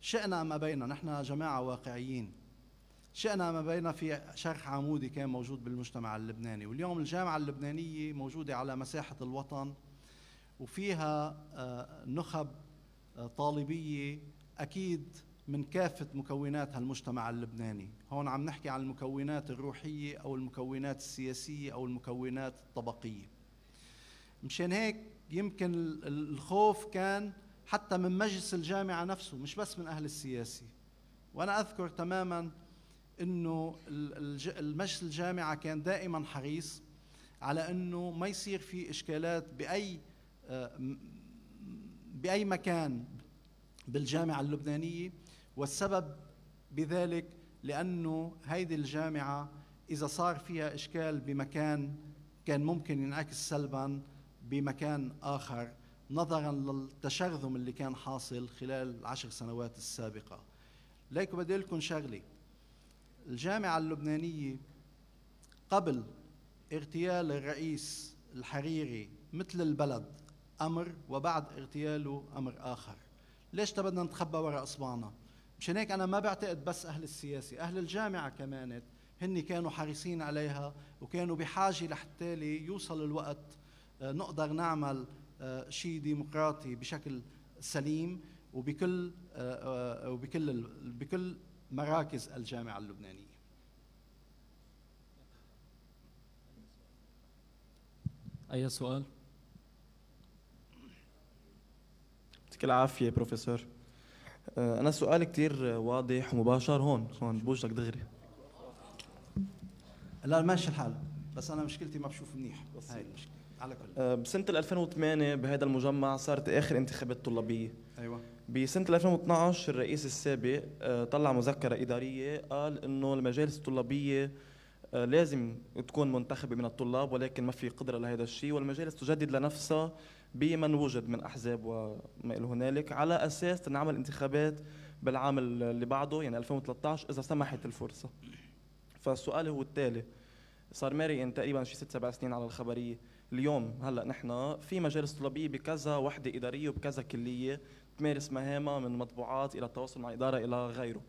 [SPEAKER 3] شئنا ما بينا نحن جماعة واقعيين. شئنا ما بينا في شرخ عمودي كان موجود بالمجتمع اللبناني. واليوم الجامعة اللبنانية موجودة على مساحة الوطن وفيها آه، نخب آه، طالبية أكيد من كافة مكونات هالمجتمع اللبناني. هون عم نحكي عن المكونات الروحية أو المكونات السياسية أو المكونات الطبقية. مشان هيك يمكن الخوف كان حتى من مجلس الجامعة نفسه مش بس من أهل السياسي. وأنا أذكر تماما أنه المجلس الجامعة كان دائما حريص على أنه ما يصير في إشكالات بأي آه، بأي مكان بالجامعة اللبنانية. والسبب بذلك لأنه هيدي الجامعة إذا صار فيها إشكال بمكان كان ممكن ينعكس سلبا بمكان آخر نظرا للتشرذم اللي كان حاصل خلال العشر سنوات السابقة. ليك بدي لكم شغلة. الجامعة اللبنانية قبل اغتيال الرئيس الحريري مثل البلد أمر وبعد اغتياله أمر آخر. ليش بدنا نتخبى وراء إصبعنا؟ مشان هيك أنا ما بعتقد بس أهل السياسة أهل الجامعة كمان هن كانوا حريصين عليها وكانوا بحاجة لحتى يوصل الوقت نقدر نعمل آه، شيء ديمقراطي بشكل سليم وبكل آه، وبكل بكل مراكز الجامعة اللبنانية.
[SPEAKER 1] أي سؤال؟
[SPEAKER 4] يعطيك العافية بروفيسور. آه، أنا سؤال كتير واضح ومباشر هون هون بوجهك دغري.
[SPEAKER 3] لا ماشي الحال بس أنا مشكلتي ما بشوف منيح. بس هاي المشكلة. على كل.
[SPEAKER 4] آه، بسنة 2008 بهذا المجمع صارت آخر انتخابات طلابية.
[SPEAKER 3] أيوة.
[SPEAKER 4] بسنة 2012 الرئيس السابق آه، طلع مذكرة إدارية قال إنه المجالس الطلابية آه، لازم تكون منتخبة من الطلاب ولكن ما في قدرة لهذا الشيء والمجالس تجدد لنفسها بمن وجد من أحزاب وما إلى هنالك على أساس نعمل انتخابات بالعام اللي بعده يعني 2013 إذا سمحت الفرصة. فالسؤال هو التالي. صار ماري تقريبا شي ست سبع سنين على الخبرية. اليوم. هلا نحن في مجالس طلابية بكذا وحدة إدارية وبكذا كلية تمارس مهامها من مطبوعات إلى التواصل مع إدارة إلى غيره.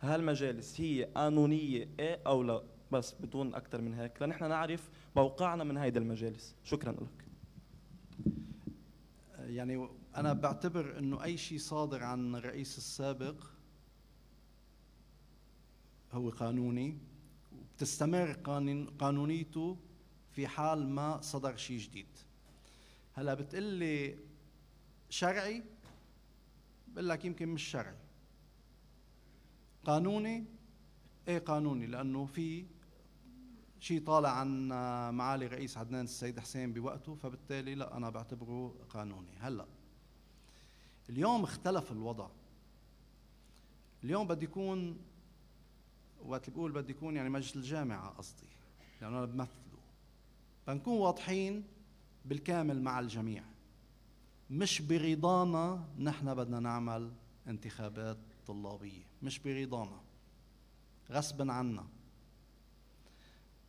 [SPEAKER 4] هالمجالس هي قانونية إيه أو لا؟ بس بدون أكثر من هيك. لنحن نعرف موقعنا من هيدي المجالس. شكرا لك.
[SPEAKER 3] يعني أنا بعتبر إنه أي شيء صادر عن الرئيس السابق هو قانوني. وبتستمر قانونيته في حال ما صدر شيء جديد. هلا بتقلي شرعي بقول لك يمكن مش شرعي. قانوني؟ إيه قانوني لأنه في شيء طالع عن معالي رئيس عدنان السيد حسين بوقته فبالتالي لا أنا بعتبره قانوني. هلا اليوم اختلف الوضع. اليوم بدي يكون وقت اللي بقول بدي يكون يعني مجلس الجامعة قصدي لأنه أنا بمثله فنكون واضحين بالكامل مع الجميع. مش برضانا نحن بدنا نعمل انتخابات طلابية. مش برضانا. غصبا عنا.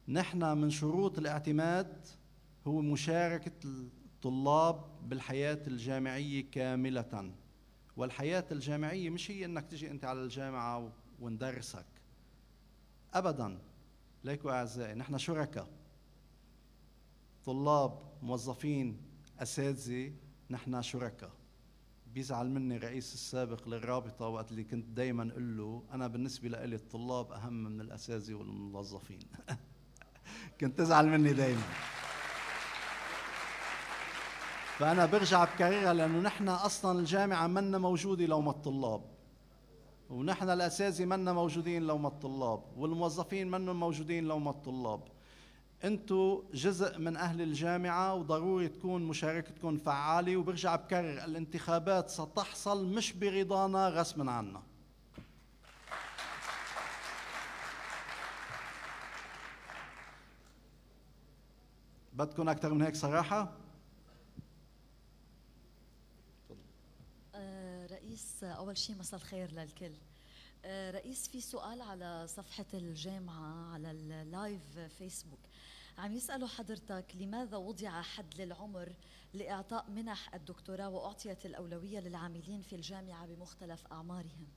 [SPEAKER 3] نحن من شروط الاعتماد هو مشاركة الطلاب بالحياة الجامعية كاملة. والحياة الجامعية مش هي إنك تجي أنت على الجامعة وندرسك. ابدا. ليكوا أعزائي نحن شركاء. طلاب موظفين أساتذة نحن شركاء. بيزعل مني الرئيس السابق للرابطة وقت اللي كنت دائما أقول له أنا بالنسبة لي الطلاب أهم من الأساتذة والموظفين. (laughs) كنت تزعل مني دائما فأنا برجع بكررها لأنه نحن أصلا الجامعة منا موجودة لو ما الطلاب. ونحن الأساتذة منا موجودين لو ما الطلاب. والموظفين منهم موجودين لو ما الطلاب. أنتم جزء من أهل الجامعة وضروري تكون مشاركتكم فعالة وبرجع بكرر الانتخابات ستحصل مش برضانا غصبا عنا. بدكم أكثر من هيك صراحة؟
[SPEAKER 2] آه، رئيس أول شيء مساء الخير للكل. آه، رئيس في سؤال على صفحة الجامعة على اللايف فيسبوك عم يسألوا حضرتك لماذا وضع حد للعمر لإعطاء منح الدكتوراه وأعطيت الأولوية للعاملين في الجامعة بمختلف أعمارهم؟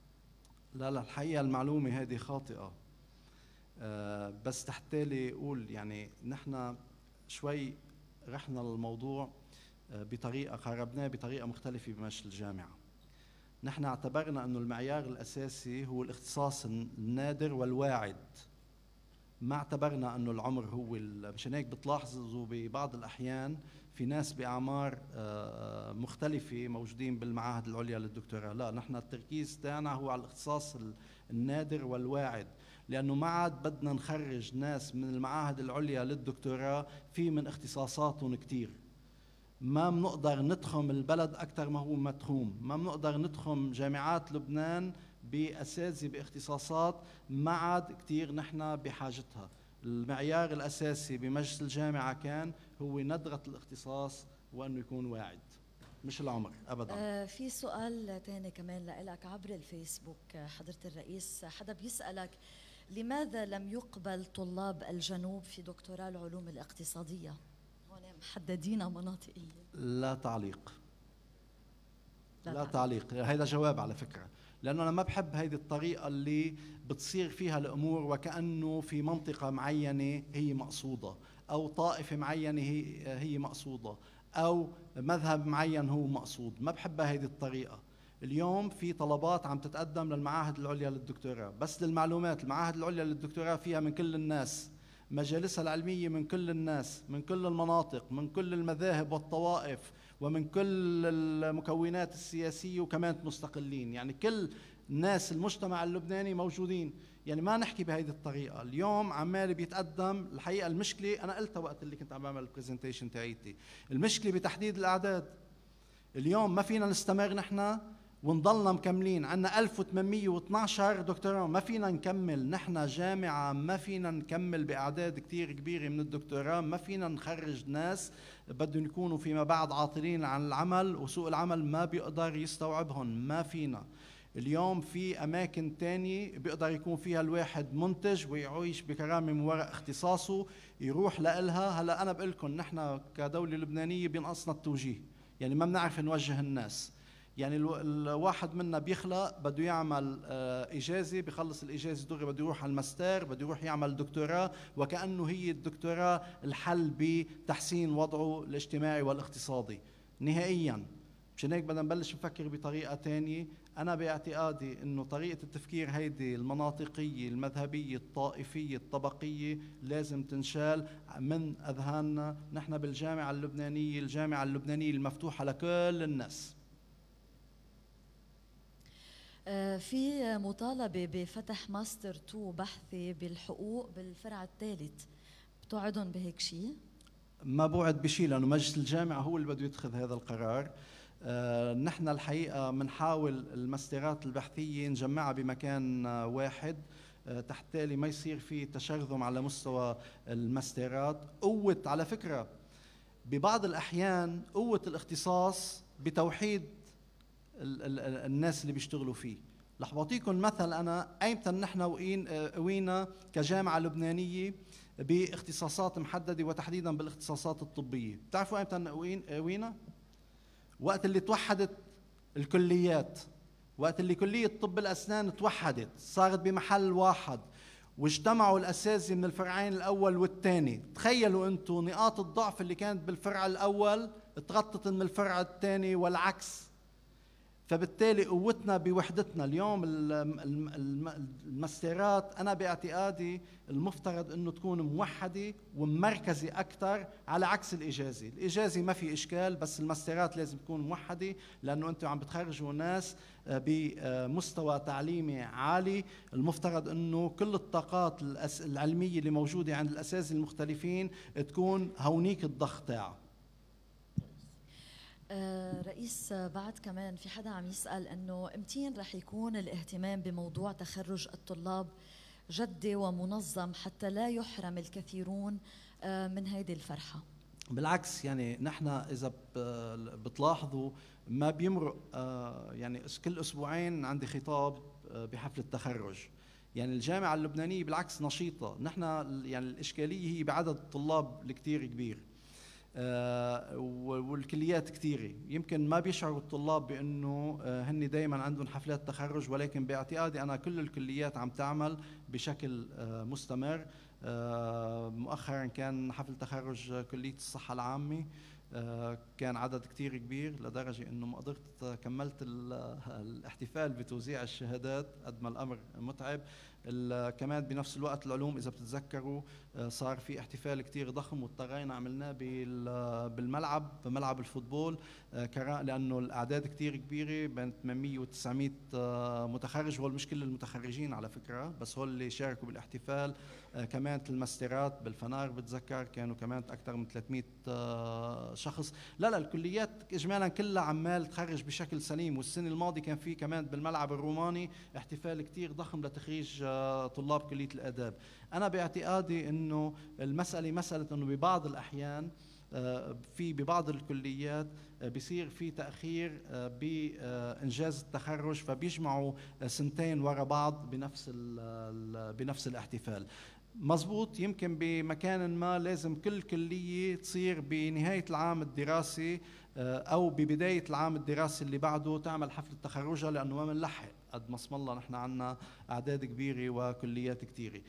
[SPEAKER 3] لا لا الحقيقة المعلومة هذه خاطئة. أه بس تحتالي أقول يعني نحن شوي رحنا للموضوع آه، بطريقة قربناه بطريقة مختلفة بمجلس الجامعة. نحن اعتبرنا أنه المعيار الأساسي هو الاختصاص النادر والواعد. ما اعتبرنا أنه العمر هو مشان هيك بتلاحظوا ببعض الأحيان في ناس بأعمار آه، مختلفة موجودين بالمعاهد العليا للدكتوراه. لا نحن التركيز تاعنا هو على الاختصاص النادر والواعد. لأنه ما عاد بدنا نخرج ناس من المعاهد العليا للدكتوراه في من اختصاصاتهم كثير ما بنقدر نتخم البلد أكثر ما هو متخوم. ما بنقدر نتخم جامعات لبنان باساتذه باختصاصات ما عاد كثير نحن بحاجتها. المعيار الأساسي بمجلس الجامعة كان هو ندرة الاختصاص وأنه يكون واعد. مش العمر ابدا.
[SPEAKER 2] آه في سؤال ثاني كمان لك عبر الفيسبوك. حضرة الرئيس حدا بيسألك لماذا لم يقبل طلاب الجنوب في دكتوراه العلوم الاقتصادية؟ هون محددين مناطقية.
[SPEAKER 3] لا تعليق. لا, لا تعليق. هذا جواب على فكرة. لأنه أنا ما بحب هيدي الطريقة اللي بتصير فيها الأمور وكأنه في منطقة معينة هي مقصودة أو طائفة معينة هي هي مقصودة أو مذهب معين هو مقصود. ما بحبها هيدي الطريقة. اليوم في طلبات عم تتقدم للمعاهد العليا للدكتوراه. بس للمعلومات المعاهد العليا للدكتوراه فيها من كل الناس مجالسها العلمية من كل الناس من كل المناطق من كل المذاهب والطوائف. ومن كل المكونات السياسية وكمان مستقلين. يعني كل الناس المجتمع اللبناني موجودين. يعني ما نحكي بهيدي الطريقة. اليوم عمال بيتقدم الحقيقة المشكلة أنا قلتها وقت اللي كنت عم بعمل البرزنتيشن تاعيتي. المشكلة بتحديد الأعداد. اليوم ما فينا نستمر نحن ونضلنا مكملين. عندنا 1812 دكتوراه. ما فينا نكمل. نحن جامعة ما فينا نكمل بأعداد كتير كبيرة من الدكتوراه. ما فينا نخرج ناس بدهم يكونوا فيما بعد عاطلين عن العمل وسوق العمل ما بيقدر يستوعبهم ما فينا. اليوم في أماكن تانية بيقدر يكون فيها الواحد منتج ويعيش بكرامة من وراء اختصاصه يروح لإلها. هلأ أنا بقول لكم نحن كدولة لبنانية بينقصنا التوجيه. يعني ما بنعرف نوجه الناس. يعني الواحد منا بيخلق بده يعمل آه، إجازة بخلص الإجازة دغري بده يروح على الماستر بده يروح يعمل دكتوراه وكأنه هي الدكتوراه الحل بتحسين وضعه الاجتماعي والاقتصادي. نهائيا مشان هيك بدنا نبلش نفكر بطريقة ثانية أنا باعتقادي إنه طريقة التفكير هيدي المناطقية المذهبية الطائفية الطبقية لازم تنشال من أذهاننا. نحن بالجامعة اللبنانية الجامعة اللبنانية المفتوحة لكل الناس.
[SPEAKER 2] في مطالبة بفتح ماستر 2 بحثي بالحقوق بالفرع الثالث. بتوعدهم بهيك شيء؟
[SPEAKER 3] ما بوعد بشيء لأنه مجلس الجامعة هو اللي بده يتخذ هذا القرار. آه، نحن الحقيقة بنحاول الماسترات البحثية نجمعها بمكان واحد آه، تحتالي ما يصير في تشرذم على مستوى الماسترات. قوة على فكرة ببعض الأحيان قوة الاختصاص بتوحيد الناس اللي بيشتغلوا فيه. رح بعطيكم مثل أنا أيمتى نحن وين قوينا كجامعة لبنانية باختصاصات محددة وتحديدا بالاختصاصات الطبية. بتعرفوا أيمتى وين قوينا؟ وقت اللي توحدت الكليات. وقت اللي كلية طب الأسنان توحدت صارت بمحل واحد. واجتمعوا الاساتذه من الفرعين الأول والثاني. تخيلوا أنتم نقاط الضعف اللي كانت بالفرع الأول تغطت من الفرع الثاني والعكس. فبالتالي قوتنا بوحدتنا. اليوم المسيرات أنا باعتقادي المفترض إنه تكون موحدة ومركزة أكثر على عكس الإجازة، الإجازة ما في إشكال بس المسيرات لازم تكون موحدة لأنه أنتم عم بتخرجوا ناس آه، بمستوى تعليمي عالي، المفترض إنه كل الطاقات العلمية اللي موجودة عند الاساتذه المختلفين تكون هونيك الضغط تاعها.
[SPEAKER 2] آه، رئيس بعد كمان في حدا عم يسأل أنه امتين رح يكون الاهتمام بموضوع تخرج الطلاب جدي ومنظم حتى لا يحرم الكثيرون آه، من هيدي الفرحة؟
[SPEAKER 3] بالعكس يعني نحن إذا بتلاحظوا ما بيمرق آه، يعني كل أسبوعين عندي خطاب بحفل التخرج. يعني الجامعة اللبنانية بالعكس نشيطة. نحن يعني الإشكالية هي بعدد الطلاب الكتير كبير. والكليات كثيرة. يمكن ما بيشعروا الطلاب بأنه آه، هن دائما عندهم حفلات تخرج ولكن باعتقادي أنا كل الكليات عم تعمل بشكل آه، مستمر. مؤخرا كان حفل تخرج كلية الصحة العامة. كان عدد كتير كبير لدرجة أنه ما قدرت كملت الاحتفال بتوزيع الشهادات قد ما الأمر متعب. كمان بنفس الوقت العلوم إذا بتتذكروا آه، صار في احتفال كتير ضخم واضطرينا عملناه بالملعب بملعب الفوتبول. آه، لأنه الأعداد كتير كبيرة بين 800 و 900 متخرج. هو مش كل المتخرجين على فكرة بس هو اللي شاركوا بالاحتفال. آه، كمان الماسترات بالفنار بتذكر كانوا كمان أكثر من 300 شخص. لا لا الكليات اجمالا كلها عمال تخرج بشكل سليم. والسنة الماضية كان في كمان بالملعب الروماني احتفال كتير ضخم لتخريج طلاب كلية الآداب. أنا باعتقادي إنه المسألة مسألة إنه ببعض الأحيان آه، في ببعض الكليات آه، بيصير في تأخير آه، بإنجاز التخرج فبيجمعوا سنتين ورا بعض بنفس بنفس الاحتفال. مزبوط يمكن بمكان ما لازم كل كلية تصير بنهاية العام الدراسي أو ببداية العام الدراسي اللي بعده تعمل حفلة تخرجها لأنه ما بنلحق قد ما اسم الله نحن عندنا أعداد كبيرة وكليات كثيره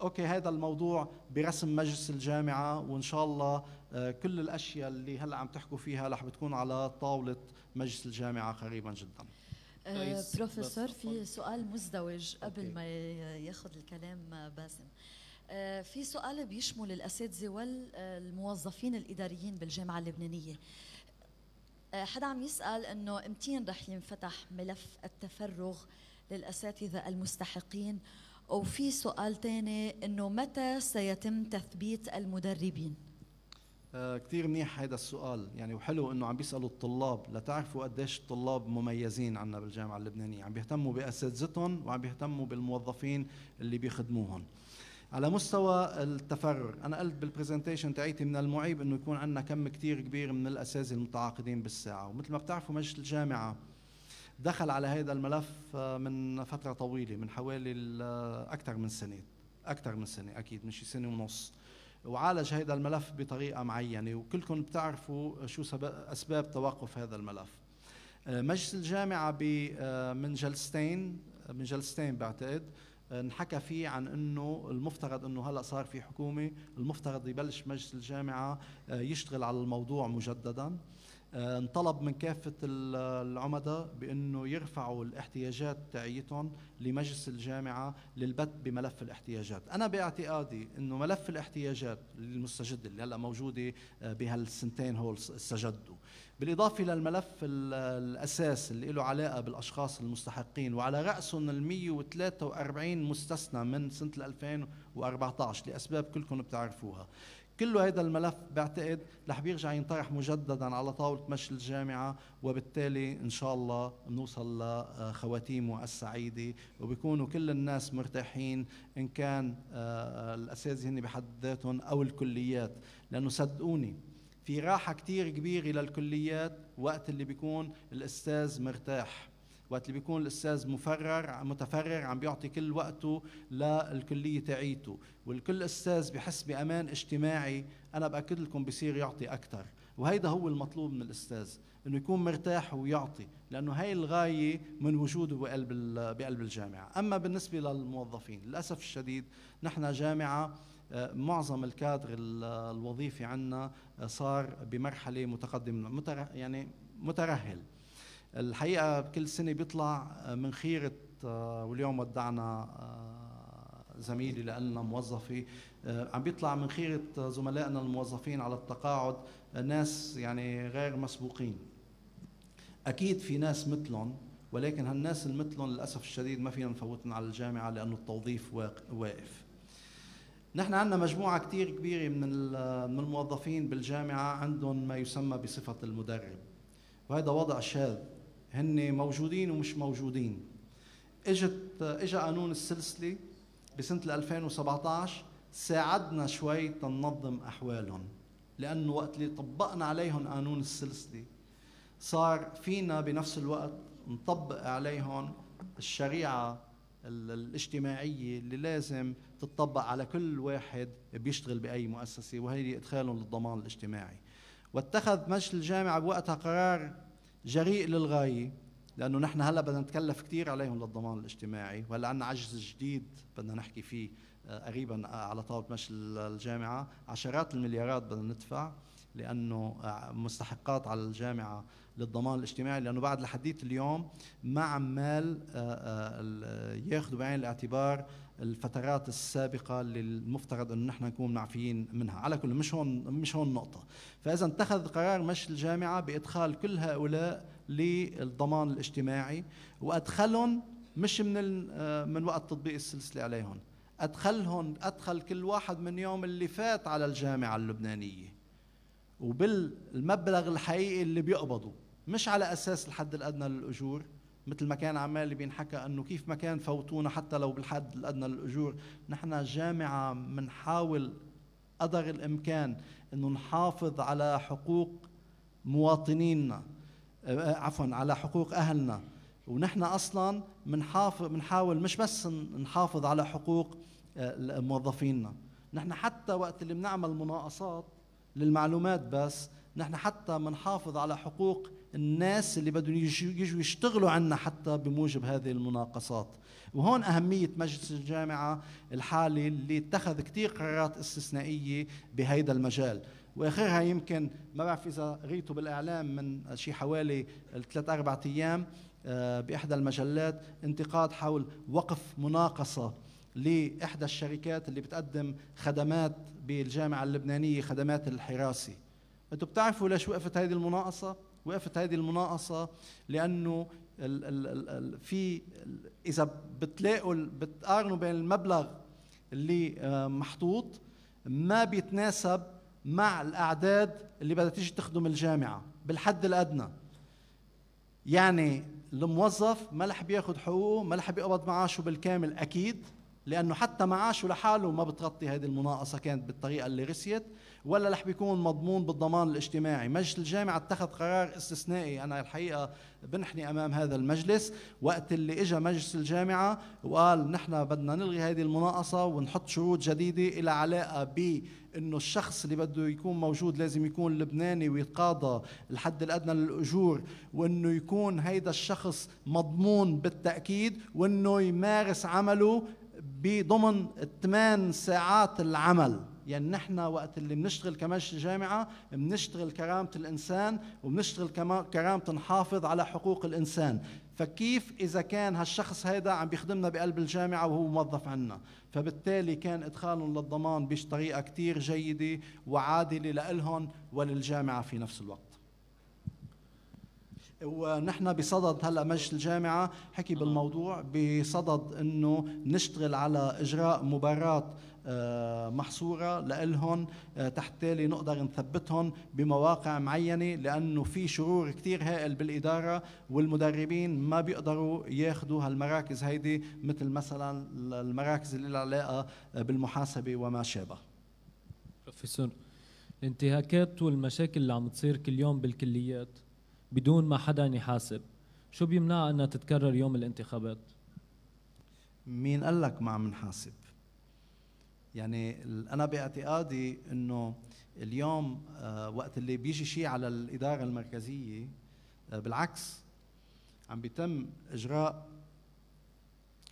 [SPEAKER 3] أوكي هذا الموضوع برسم مجلس الجامعة وإن شاء الله آه، كل الأشياء اللي هلأ عم تحكوا فيها رح بتكون على طاولة مجلس الجامعة قريبا جدا.
[SPEAKER 2] أه بروفيسور في سؤال مزدوج قبل. ما ياخذ الكلام باسم. أه في سؤال بيشمل الأساتذة والموظفين الإداريين بالجامعة اللبنانية. آه، حدا عم يسأل إنه امتين رح ينفتح ملف التفرغ للأساتذة المستحقين؟ وفي سؤال تاني إنه متى سيتم تثبيت المدربين؟
[SPEAKER 3] آه كثير منيح هذا السؤال. يعني وحلو إنه عم بيسألوا الطلاب لتعرفوا قديش الطلاب مميزين عنا بالجامعة اللبنانية. عم بيهتموا بأساتذتهم وعم بيهتموا بالموظفين اللي بيخدموهم. على مستوى التفرغ أنا قلت بالبرزنتيشن تاعيتي من المعيب إنه يكون عندنا كم كثير كبير من الأساتذة المتعاقدين بالساعة. ومثل ما بتعرفوا مجلس الجامعة دخل على هذا الملف آه، من فترة طويلة من حوالي آه، أكثر من سنة أكثر من سنة أكيد مش سنة ونص. وعالج هذا الملف بطريقة معينة وكلكم بتعرفوا شو أسباب توقف هذا الملف. آه، مجلس الجامعة من جلستين من جلستين بعتقد انحكى فيه عن إنه المفترض إنه هلأ صار في حكومة المفترض يبلش مجلس الجامعة يشتغل على الموضوع مجددا. انطلب من كافة العمداء بأنه يرفعوا الاحتياجات تاعيتهم لمجلس الجامعة للبت بملف الاحتياجات. أنا باعتقادي أنه ملف الاحتياجات المستجد اللي هلأ موجودة آه، بهالسنتين هول استجدوا بالإضافة للملف الأساس اللي له علاقة بالأشخاص المستحقين وعلى رأسهم ال 143 مستثنى من سنة 2014 لأسباب كلكم بتعرفوها. كله هذا الملف بعتقد رح بيرجع ينطرح مجددا على طاولة مشي الجامعة وبالتالي إن شاء الله بنوصل لخواتيمه السعيدة وبيكونوا كل الناس مرتاحين إن كان آه، الأساتذة هن بحد ذاتهم أو الكليات. لأنه صدقوني في راحة كتير كبيرة للكليات وقت اللي بيكون الأستاذ مرتاح. وقت اللي بيكون الأستاذ مفرر متفرغ عم بيعطي كل وقته للكلية تاعيته. والكل أستاذ بحس بأمان اجتماعي أنا بأكد لكم بصير يعطي أكثر وهيدا هو المطلوب من الأستاذ إنه يكون مرتاح ويعطي لأنه هاي الغاية من وجوده بقلب بقلب الجامعة. أما بالنسبة للموظفين للأسف الشديد نحن جامعة آه، معظم الكادر الوظيفي عندنا آه، صار بمرحلة متقدمة يعني مترهل. الحقيقة كل سنة بيطلع آه، من خيرة واليوم ودعنا زميلي لنا موظفي عم بيطلع من خيرة زملائنا الموظفين على التقاعد. ناس يعني غير مسبوقين. أكيد في ناس مثلهم ولكن هالناس المثلهم للأسف الشديد ما فينا نفوتهم على الجامعة لأنه التوظيف واقف. نحن عندنا مجموعة كتير كبيرة من من الموظفين بالجامعة عندهم ما يسمى بصفة المدرب. وهذا وضع شاذ. هن موجودين ومش موجودين. اجت اجى قانون السلسلة بسنة 2017 ساعدنا شوي تنظم أحوالهم لأنه وقت اللي طبقنا عليهم قانون السلسلة صار فينا بنفس الوقت نطبق عليهم الشريعة الاجتماعية اللي لازم تطبق على كل واحد بيشتغل بأي مؤسسة وهي إدخالهم للضمان الاجتماعي. واتخذ مجلس الجامعة بوقتها قرار جريء للغاية لأنه نحن هلأ بدنا نتكلف كثير عليهم للضمان الاجتماعي وهلا عندنا عجز جديد بدنا نحكي فيه آه، قريبا آه، على طاولة مجلس الجامعة. عشرات المليارات بدنا ندفع لأنه آه، مستحقات على الجامعة للضمان الاجتماعي لأنه بعد لحديت اليوم ما عمال ياخذوا بعين الاعتبار الفترات السابقة اللي المفترض انه نحن نكون معفيين منها. على كل مش هون مش هون النقطه فإذا اتخذ قرار مشي الجامعة بإدخال كل هؤلاء للضمان الاجتماعي وأدخلهم مش من من وقت تطبيق السلسلة عليهم. أدخلهم أدخل كل واحد من يوم اللي فات على الجامعة اللبنانية. وبالمبلغ الحقيقي اللي بيقبضوا مش على أساس الحد الأدنى للأجور. مثل ما كان عمال بينحكى أنه كيف ما كان فوتونا حتى لو بالحد الأدنى للأجور. نحن جامعة بنحاول قدر الإمكان إنه نحافظ على حقوق مواطنينا آه، عفوا على حقوق أهلنا. ونحن أصلا بنحافظ بنحاول مش بس نحافظ على حقوق آه، موظفينا. نحن حتى وقت اللي بنعمل مناقصات للمعلومات بس نحن حتى بنحافظ على حقوق الناس اللي بدهم يجوا يشتغلوا عنا حتى بموجب هذه المناقصات. وهون أهمية مجلس الجامعة الحالي اللي اتخذ كثير قرارات استثنائية بهيدا المجال. وآخرها يمكن ما بعرف إذا قريتوا بالإعلام من شي حوالي ثلاث أربع أيام آه، بإحدى المجلات انتقاد حول وقف مناقصة لإحدى الشركات اللي بتقدم خدمات بالجامعة اللبنانية خدمات الحراسه أنتم بتعرفوا ليش وقفت هذه المناقصة؟ وقفت هذه المناقصة لأنه ال ال ال في إذا بتلاقوا بتقارنوا بين المبلغ اللي آه، محطوط ما بيتناسب مع الأعداد اللي بدها تيجي تخدم الجامعة بالحد الأدنى. يعني الموظف ما رح بياخذ حقوقه ما رح بيقبض معاشه بالكامل أكيد لأنه حتى معاشه لحاله ما بتغطي هذه المناقصة كانت بالطريقة اللي رسيت ولا رح بيكون مضمون بالضمان الاجتماعي. مجلس الجامعة اتخذ قرار استثنائي. أنا الحقيقة بنحني أمام هذا المجلس. وقت اللي اجى مجلس الجامعة وقال نحن بدنا نلغي هذه المناقصة ونحط شروط جديدة إلى علاقة ب إنه الشخص اللي بده يكون موجود لازم يكون لبناني ويتقاضى الحد الأدنى للأجور وإنه يكون هيدا الشخص مضمون بالتأكيد وإنه يمارس عمله بضمن الثمان ساعات العمل. يعني نحن وقت اللي بنشتغل كمجلس جامعة بنشتغل كرامة الإنسان وبنشتغل كرامة نحافظ على حقوق الإنسان. فكيف إذا كان هالشخص هيدا عم بيخدمنا بقلب الجامعة وهو موظف عنا؟ فبالتالي كان إدخالهم للضمان بطريقة كتير جيدة وعادلة لإلهم وللجامعة في نفس الوقت. ونحن بصدد هلأ مجلس الجامعة حكي بالموضوع بصدد إنه نشتغل على إجراء مباراة آه، محصورة لإلهم آه، تحت تالي نقدر نثبتهم بمواقع معينة لأنه في شرور كثير هائل بالإدارة والمدربين ما بيقدروا ياخذوا هالمراكز هيدي مثل مثلا المراكز اللي لها علاقة بالمحاسبة وما شابه.
[SPEAKER 1] بروفيسور الانتهاكات والمشاكل اللي عم تصير كل يوم بالكليات بدون ما حدا يحاسب شو بيمنع إنها تتكرر يوم الانتخابات
[SPEAKER 3] مين قال لك ما عم نحاسب يعني أنا باعتقادي إنه اليوم آه، وقت اللي بيجي شيء على الإدارة المركزية آه، بالعكس عم بيتم إجراء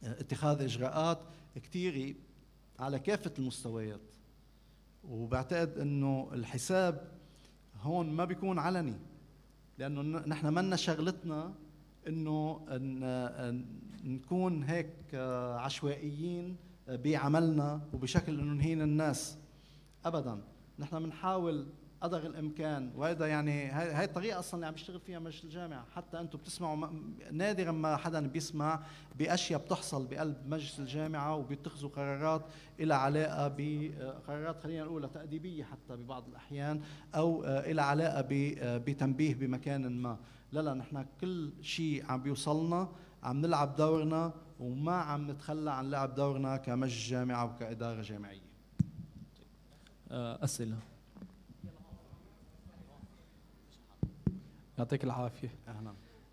[SPEAKER 3] آه، اتخاذ إجراءات كثيره على كافة المستويات. وبعتقد إنه الحساب هون ما بيكون علني لأنه نحن منا شغلتنا إنه نكون هيك عشوائيين بعملنا وبشكل إنه نهين الناس. ابدا. نحن بنحاول قدر الإمكان وهذا يعني هاي الطريقة أصلا اللي عم بيشتغل فيها مجلس الجامعة. حتى أنتم بتسمعوا نادرا ما حدا بيسمع بأشياء بتحصل بقلب مجلس الجامعة وبيتخذوا قرارات إلى علاقة بقرارات خلينا نقول تأديبية حتى ببعض الأحيان أو إلى علاقة بتنبيه بمكان ما. لا لا نحن كل شيء عم بيوصلنا عم نلعب دورنا وما عم نتخلى عن لعب دورنا كمجلس جامعة وكإدارة جامعية.
[SPEAKER 1] آه، أسئلة.
[SPEAKER 5] يعطيك العافية. أهلا.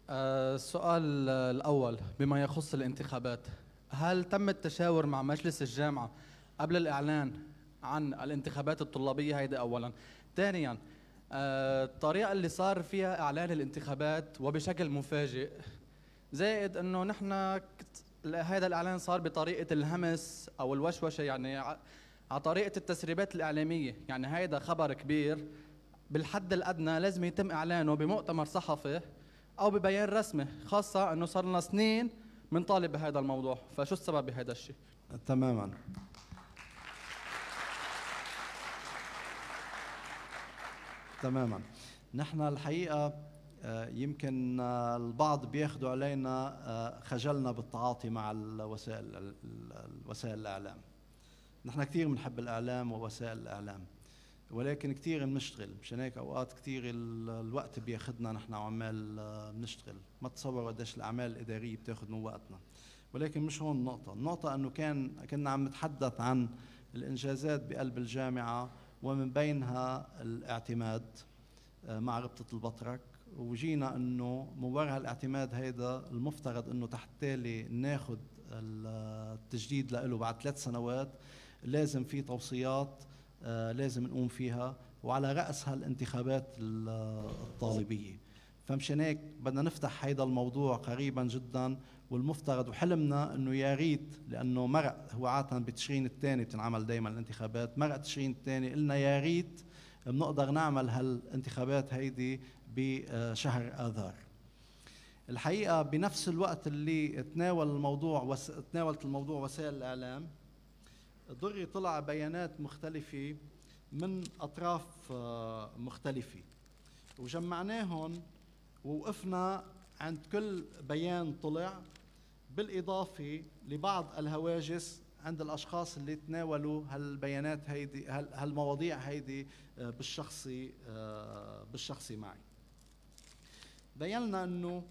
[SPEAKER 5] آه، السؤال الأول بما يخص الانتخابات. هل تم التشاور مع مجلس الجامعة قبل الإعلان عن الانتخابات الطلابية؟ هيدا اولا. ثانيا آه، الطريقة اللي صار فيها إعلان الانتخابات وبشكل مفاجئ زائد إنه نحن هذا الإعلان صار بطريقة الهمس أو الوشوشة يعني على طريقة التسريبات الإعلامية. يعني هيدا خبر كبير. بالحد الأدنى لازم يتم إعلانه بمؤتمر صحفي أو ببيان رسمي خاصة إنه صار لنا سنين بنطالب بهذا الموضوع. فشو السبب بهذا الشيء؟
[SPEAKER 3] تماما. تماما. نحن الحقيقة يمكن آه، البعض بياخذوا علينا آه، خجلنا بالتعاطي مع الوسائل وسائل الإعلام. نحن كثير بنحب الإعلام ووسائل الإعلام ولكن كثير بنشتغل. مشان هيك أوقات كثير الوقت بياخذنا نحن وعمال بنشتغل. ما تصور قديش الأعمال الإدارية بتاخذ من وقتنا. ولكن مش هون النقطة. النقطة إنه كان كنا عم نتحدث عن الإنجازات بقلب الجامعة ومن بينها الاعتماد مع ربطة البطرك. وجينا إنه من وراء الاعتماد هيدا المفترض إنه تحت تالي ناخذ التجديد له بعد ثلاث سنوات. لازم في توصيات آه، لازم نقوم فيها. وعلى راسها الانتخابات الطالبية. فمشان هيك بدنا نفتح هيدا الموضوع قريبا جدا. والمفترض وحلمنا إنه يا ريت لأنه مرق هو عادة بتشرين الثاني بتنعمل دائما الانتخابات. مرق تشرين الثاني قلنا يا ريت بنقدر نعمل هالانتخابات هيدي بشهر آذار. الحقيقة بنفس الوقت اللي تناول الموضوع وس... تناولت الموضوع وسائل الإعلام ضري طلع بيانات مختلفة من أطراف آه، مختلفة. وجمعناهم ووقفنا عند كل بيان طلع بالإضافة لبعض الهواجس عند الأشخاص اللي تناولوا هالبيانات هيدي هالمواضيع هيدي آه، بالشخصي آه، بالشخصي معي. بينا إنه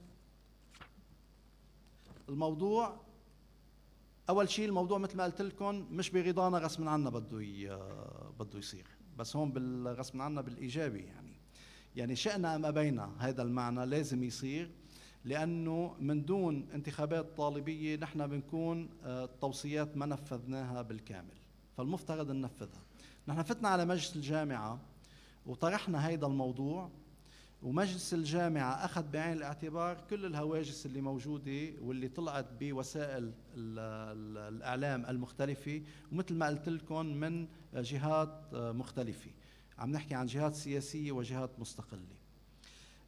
[SPEAKER 3] الموضوع أول شيء الموضوع مثل ما قلت لكم مش برضانا غصب عنا بده بده يصير. بس هون بالغصب عنا بالإيجابي يعني. يعني شئنا أم أبينا هذا المعنى لازم يصير. لأنه من دون انتخابات طالبية نحن بنكون التوصيات آه، ما نفذناها بالكامل. فالمفترض ننفذها. نحن فتنا على مجلس الجامعة وطرحنا هذا الموضوع. ومجلس الجامعة أخذ بعين الاعتبار كل الهواجس اللي موجودة واللي طلعت بوسائل الإعلام المختلفة ومثل ما قلت لكم من جهات مختلفة. عم نحكي عن جهات سياسية وجهات مستقلة.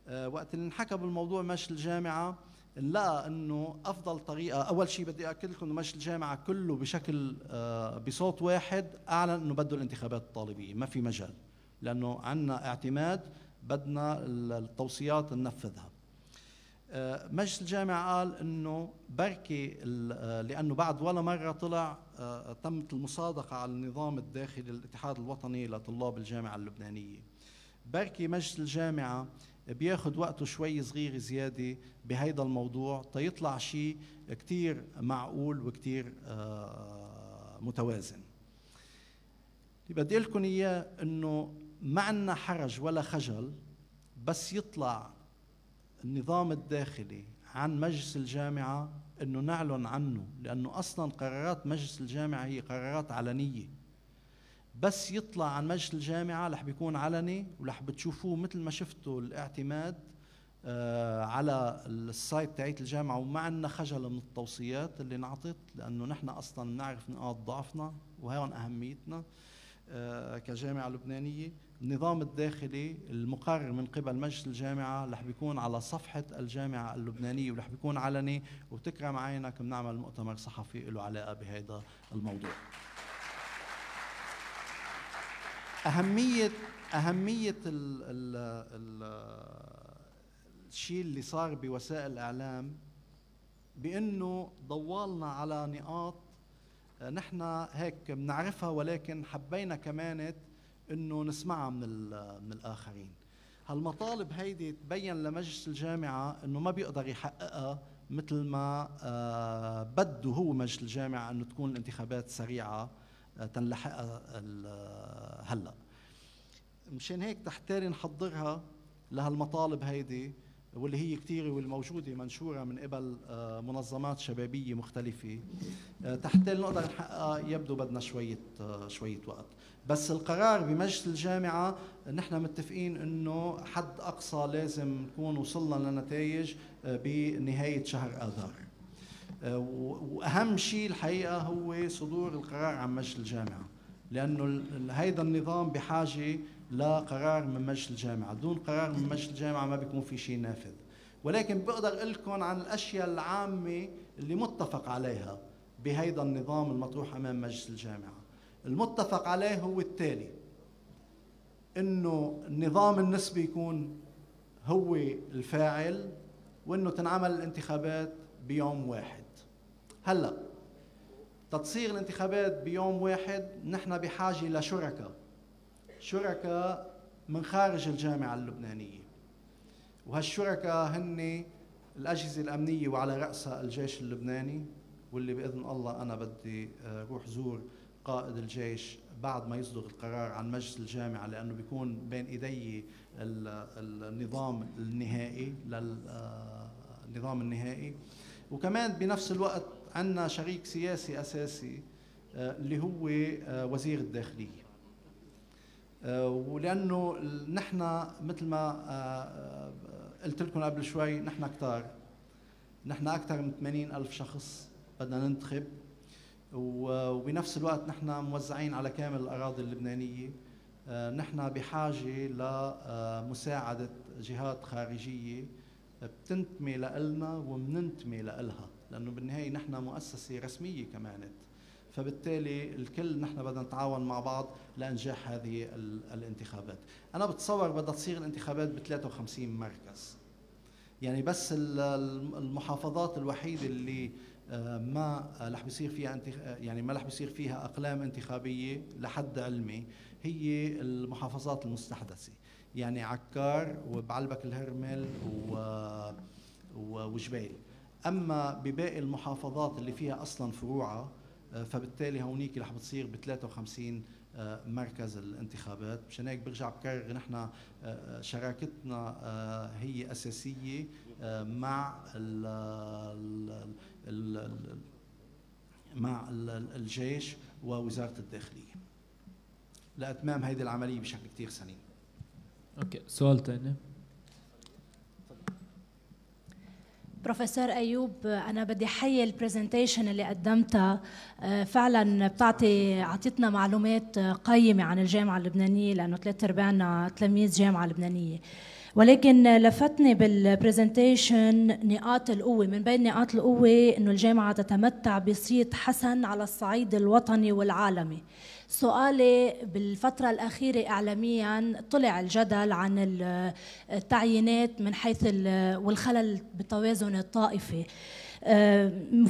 [SPEAKER 3] آه، وقت اللي انحكى بالموضوع مجلس الجامعة نلقى إنه أفضل طريقة أول شيء بدي أكد لكم إنه مجلس الجامعة كله بشكل آه، بصوت واحد أعلن إنه بده الانتخابات الطالبية ما في مجال. لأنه عندنا اعتماد بدنا التوصيات ننفذها. آه، مجلس الجامعة قال إنه بركي آه، لأنه بعد ولا مرة طلع آه، تمت المصادقة على النظام الداخلي للاتحاد الوطني لطلاب الجامعة اللبنانية. بركي مجلس الجامعة بياخد وقته شوي صغير زيادة بهيدا الموضوع تيطلع شيء كتير معقول وكتير متوازن. اللي بدي لكم إياه إنه ما عندنا حرج ولا خجل بس يطلع النظام الداخلي عن مجلس الجامعة إنه نعلن عنه لأنه أصلا قرارات مجلس الجامعة هي قرارات علنية. بس يطلع عن مجلس الجامعة رح بيكون علني ورح بتشوفوه مثل ما شفتوا الاعتماد آه على السايت تاعت الجامعة وما عندنا خجل من التوصيات اللي انعطت لأنه نحن أصلا بنعرف نقاط ضعفنا وهون أهميتنا آه كجامعة لبنانية. النظام الداخلي المقرر من قبل مجلس الجامعة رح بيكون على صفحة الجامعة اللبنانية ورح بيكون علني. وتكرم عينك بنعمل مؤتمر صحفي له علاقة بهذا الموضوع. أهمية أهمية ال ال ال الشيء اللي صار بوسائل الإعلام بأنه ضوالنا على نقاط نحن هيك بنعرفها ولكن حبينا كمان إنه نسمعها من من الآخرين. هالمطالب هيدي تبين لمجلس الجامعة إنه ما بيقدر يحققها مثل ما آه بده هو مجلس الجامعة إنه تكون الانتخابات سريعة آه تنلحقها هلأ. مشان هيك تحتاج نحضرها لهالمطالب هيدي. واللي هي كثيره والموجودة منشورة من قبل آه منظمات شبابية مختلفة. آه تحتاج نقدر نحققها يبدو بدنا شوية آه شوية وقت. بس القرار بمجلس الجامعة نحن متفقين إنه حد أقصى لازم نكون وصلنا لنتائج بنهاية شهر آذار. وأهم شيء الحقيقة هو صدور القرار عن مجلس الجامعة. لأنه هيدا النظام بحاجة لقرار من مجلس الجامعة. دون قرار من مجلس الجامعة ما بيكون في شيء نافذ. ولكن بقدر أقول لكم عن الأشياء العامة اللي متفق عليها بهيدا النظام المطروح أمام مجلس الجامعة. المتفق عليه هو التالي إنه النظام النسبي يكون هو الفاعل وإنه تنعمل الانتخابات بيوم واحد. هلأ تتصير الانتخابات بيوم واحد نحن بحاجة لشركاء شركاء من خارج الجامعة اللبنانية. وهالشركاء هن الأجهزة الأمنية وعلى رأسها الجيش اللبناني واللي بإذن الله أنا بدي روح زور قائد الجيش بعد ما يصدر القرار عن مجلس الجامعة لأنه بيكون بين إيدي النظام النهائي للنظام النهائي. وكمان بنفس الوقت عندنا شريك سياسي أساسي آه، اللي هو آه، وزير الداخلية. آه، ولأنه نحن مثل ما قلت لكم قبل شوي نحن كتار. نحن أكثر من 80 ألف شخص بدنا ننتخب. وبنفس الوقت نحن موزعين على كامل الأراضي اللبنانية. آه، نحن بحاجة لمساعدة جهات خارجية بتنتمي لنا وبننتمي لها لأنه بالنهاية نحن مؤسسة رسمية كمان. فبالتالي الكل نحن بدنا نتعاون مع بعض لإنجاح هذه الانتخابات. أنا بتصور بدها تصير الانتخابات ب 53 مركز. يعني بس المحافظات الوحيدة اللي آه، ما رح بيصير فيها يعني ما رح بيصير فيها أقلام انتخابية لحد علمي هي المحافظات المستحدثة. يعني عكار وبعلبك الهرمل و وجبيل. أما بباقي المحافظات اللي فيها أصلا فروعها آه، فبالتالي هونيك رح بتصير ب 53 آه، مركز الانتخابات. مشان هيك برجع بكرر نحن شراكتنا هي أساسية مع مع الجيش ووزارة الداخلية. لأتمام هذه العملية بشكل كثير سليم.
[SPEAKER 6] okay سؤال ثاني
[SPEAKER 7] بروفيسور ايوب أنا بدي أحيي ال presentation اللي قدمتها. آه، فعلا بتعطي أعطيتنا معلومات قيمة عن الجامعة اللبنانية لأنه ثلاث أرباعنا تلاميذ جامعة لبنانية. ولكن لفتني بال presentation نقاط القوة. من بين نقاط القوة أنه الجامعة تتمتع بصيت حسن على الصعيد الوطني والعالمي. سؤالي بالفترة الأخيرة إعلاميا طلع الجدل عن التعيينات من حيث والخلل بالتوازن الطائفي.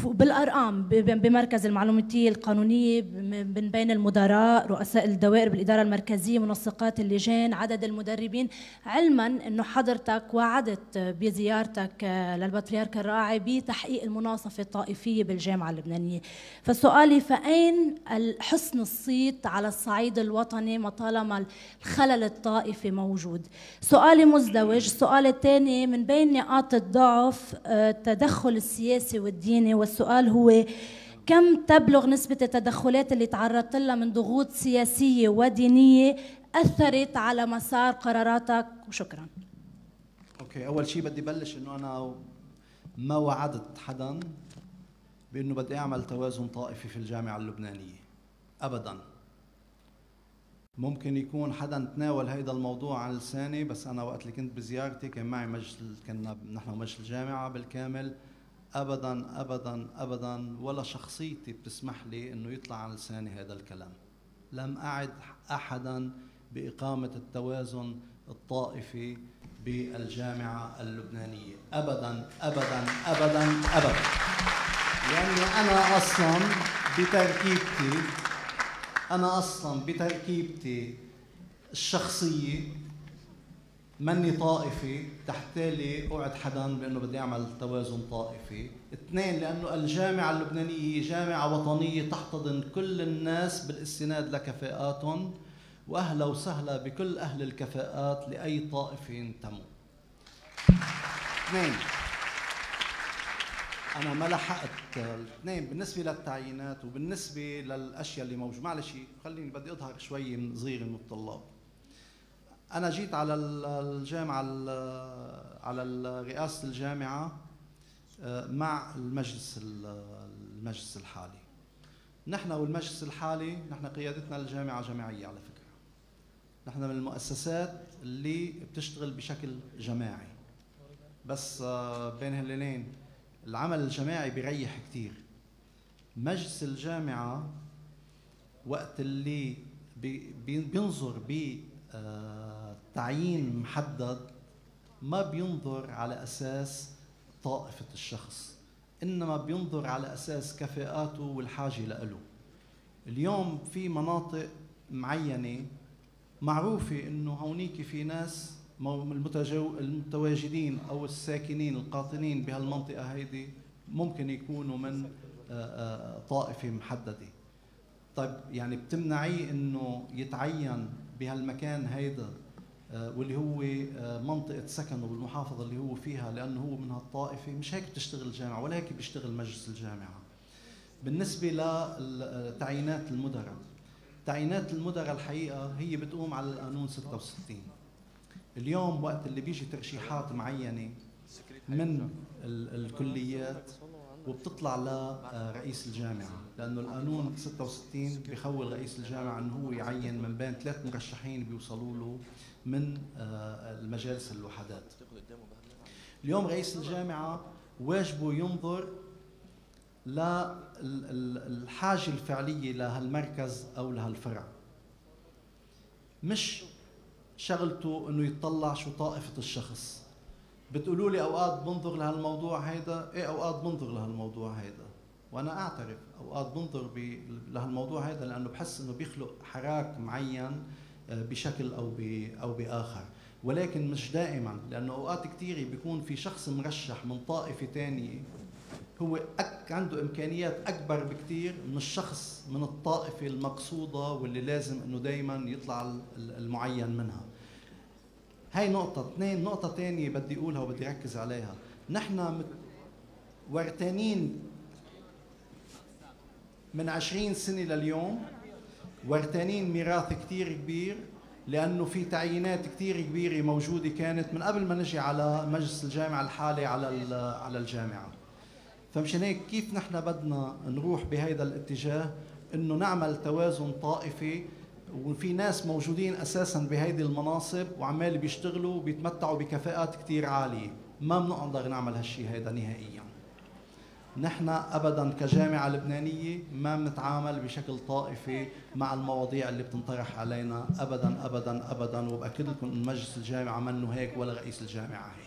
[SPEAKER 7] بالأرقام بمركز المعلوماتية القانونية من بين المدراء رؤساء الدوائر بالإدارة المركزية منسقات اللجان عدد المدربين. علما إنه حضرتك وعدت بزيارتك آه، للبطريرك الراعي بتحقيق المناصفة الطائفية بالجامعة اللبنانية. فسؤالي فأين حسن الصيت على الصعيد الوطني ما طالما الخلل الطائفي موجود؟ سؤالي مزدوج. السؤال الثاني من بين نقاط الضعف التدخل آه، السياسي السياسي والديني والسؤال هو كم تبلغ نسبة التدخلات اللي تعرضت لها من ضغوط سياسية ودينية أثرت على مسار قراراتك؟ وشكرا.
[SPEAKER 3] أوكي أول شيء بدي بلش إنه أنا ما وعدت حدا بإنه بدي أعمل توازن طائفي في الجامعة اللبنانية. أبدا. ممكن يكون حدا تناول هيدا الموضوع عن لساني بس أنا وقت اللي كنت بزيارتي كان معي مجلس كنا نحن ومجلس الجامعة بالكامل. ابدا ابدا ابدا. ولا شخصيتي بتسمح لي إنه يطلع عن لساني هذا الكلام. لم أعد احدا بإقامة التوازن الطائفي بالجامعة اللبنانية. ابدا ابدا ابدا ابدا. لأني أنا أصلا بتركيبتي أنا أصلا بتركيبتي الشخصية مني طائفي تحتالي أوعد حدا بأنه بدي أعمل توازن طائفي، اثنين لأنه الجامعة اللبنانية جامعة وطنية تحتضن كل الناس بالاستناد لكفاءاتهم وأهلا وسهلا بكل أهل الكفاءات لأي طائفه ينتموا. اثنين أنا ما لحقت الاثنين بالنسبة للتعيينات وبالنسبة للأشياء اللي موجودة معلش خليني بدي أظهر شوي صغير من الطلاب أنا جيت على الجامعة على رئاسة الجامعة آه، مع المجلس المجلس الحالي. نحن والمجلس الحالي نحن قيادتنا للجامعه جامعيه على فكرة. نحن من المؤسسات اللي بتشتغل بشكل جماعي. بس آه، بين هالليلين العمل الجماعي بيريح كثير مجلس الجامعة وقت اللي بينظر ب آه، تعيين محدد ما بينظر على أساس طائفة الشخص إنما بينظر على أساس كفاءاته والحاجة له اليوم في مناطق معينة معروفة إنه هونيك في ناس المتواجدين أو الساكنين القاطنين بهالمنطقة هيدي ممكن يكونوا من آه، آه، طائفة محددة. طيب يعني بتمنعيه إنه يتعين بهالمكان هيدا آه، واللي هو آه، منطقة سكنه بالمحافظة اللي هو فيها لأنه هو من هالطائفة مش هيك بتشتغل الجامعة ولا هيك بيشتغل مجلس الجامعة. بالنسبة لتعيينات المدراء. تعيينات المدراء الحقيقة هي بتقوم على القانون 66 اليوم وقت اللي بيجي ترشيحات معينة من الكليات وبتطلع لرئيس الجامعة. لأنه القانون 66 بخول رئيس الجامعة إنه هو يعين من بين ثلاث مرشحين بيوصلوا له من آه، المجالس الوحدات. اليوم رئيس الجامعة واجبه ينظر للحاجه الفعلية لهالمركز أو لهالفرع. مش شغلته إنه يطلع شو طائفة الشخص. بتقولوا لي أوقات بنظر لهالموضوع هيدا إيه أوقات بنظر لهالموضوع هيدا؟ وأنا أعترف. اوقات بنظر لهالموضوع هيدا لأنه بحس إنه بيخلق حراك معين آه، بشكل أو أو بآخر. ولكن مش دائما لأنه أوقات كثيره بيكون في شخص مرشح من طائفة ثانية هو أك عنده إمكانيات أكبر بكثير من الشخص من الطائفة المقصودة واللي لازم إنه دائما يطلع المعين منها. هاي نقطة، اثنين نقطة ثانية بدي أقولها وبدي أركز عليها، نحن ورتانين من عشرين سنة لليوم ورتانين ميراث كثير كبير لأنه في تعيينات كثير كبيرة موجودة كانت من قبل ما نجي على مجلس الجامعة الحالي على على الجامعة. فمشان هيك كيف نحن بدنا نروح بهذا الاتجاه؟ إنه نعمل توازن طائفي وفي ناس موجودين أساسا بهيدي المناصب وعمال بيشتغلوا وبيتمتعوا بكفاءات كثير عالية. ما بنقدر نعمل هالشيء هذا نهائيا. نحن ابدا كجامعة لبنانية ما بنتعامل بشكل طائفي مع المواضيع اللي بتنطرح علينا. ابدا ابدا ابدا وبأكد لكم ان مجلس الجامعة منه هيك ولا رئيس الجامعة هيك.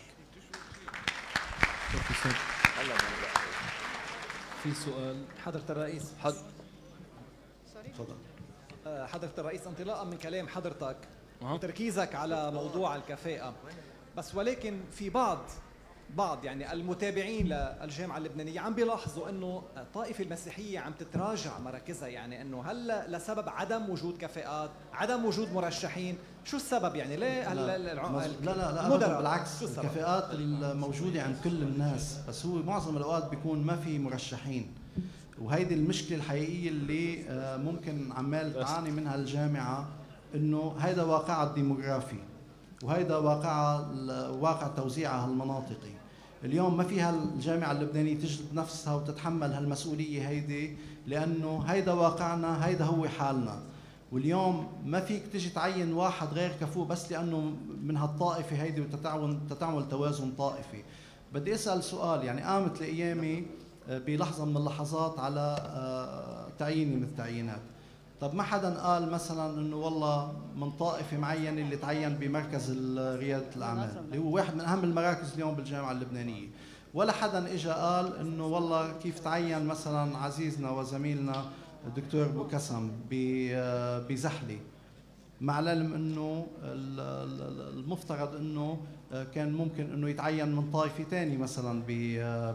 [SPEAKER 6] في سؤال.
[SPEAKER 8] حضرة الرئيس.
[SPEAKER 6] حد
[SPEAKER 8] تفضل. آه، حضرة الرئيس انطلاقا من كلام حضرتك وتركيزك على موضوع الكفاءة. بس ولكن في بعض بعض يعني المتابعين للجامعة اللبنانية عم بيلاحظوا إنه الطائفة المسيحية عم تتراجع مراكزها يعني إنه هل لسبب عدم وجود كفاءات، عدم وجود مرشحين، شو السبب يعني؟ ليه
[SPEAKER 3] لا لا لا, لا, لا بالعكس الكفاءات الموجودة عند كل الناس بس هو معظم الأوقات بيكون ما في مرشحين. وهيدي المشكلة الحقيقية اللي آه، ممكن عمال تعاني منها الجامعة إنه هيدا واقعها الديموغرافي وهيدا واقعها واقع توزيعها المناطقي. اليوم ما فيها الجامعة اللبنانية تجلد نفسها وتتحمل هالمسؤولية هيدي لأنه هيدا واقعنا هيدا هو حالنا. واليوم ما فيك تجي تعين واحد غير كفو بس لأنه من هالطائفة هيدي وتتعاون تتعمل توازن طائفي. بدي أسأل سؤال يعني قامت لأيامي آه، بلحظة من اللحظات على آه، تعييني من التعيينات. طب ما حدا قال مثلا إنه والله من طائفة معينة اللي تعين بمركز رياده الأعمال اللي هو واحد من أهم المراكز اليوم بالجامعة اللبنانية. ولا حدا اجى قال إنه والله كيف تعين مثلا عزيزنا وزميلنا الدكتور بوكسم بزحلة مع العلم إنه المفترض إنه كان ممكن إنه يتعين من طائفة ثانية مثلا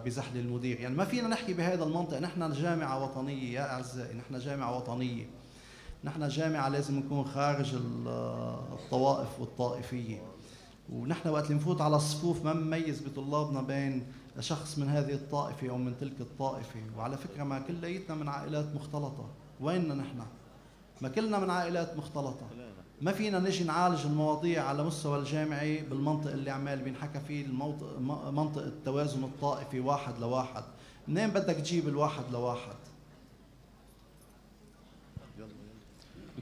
[SPEAKER 3] بزحلة المدير. يعني ما فينا نحكي بهذا المنطق نحن جامعة وطنية يا أعزائي نحن جامعة وطنية. نحن جامعة لازم نكون خارج الطوائف والطائفية. ونحن وقت اللي نفوت على الصفوف ما نميز بطلابنا بين شخص من هذه الطائفة أو من تلك الطائفة. وعلى فكرة ما كليتنا من عائلات مختلطة. ويننا نحن؟ ما كلنا من عائلات مختلطة. ما فينا نجي نعالج المواضيع على مستوى الجامعي بالمنطق اللي عمال بينحكى فيه منطق التوازن الطائفي واحد لواحد. منين بدك تجيب الواحد لواحد؟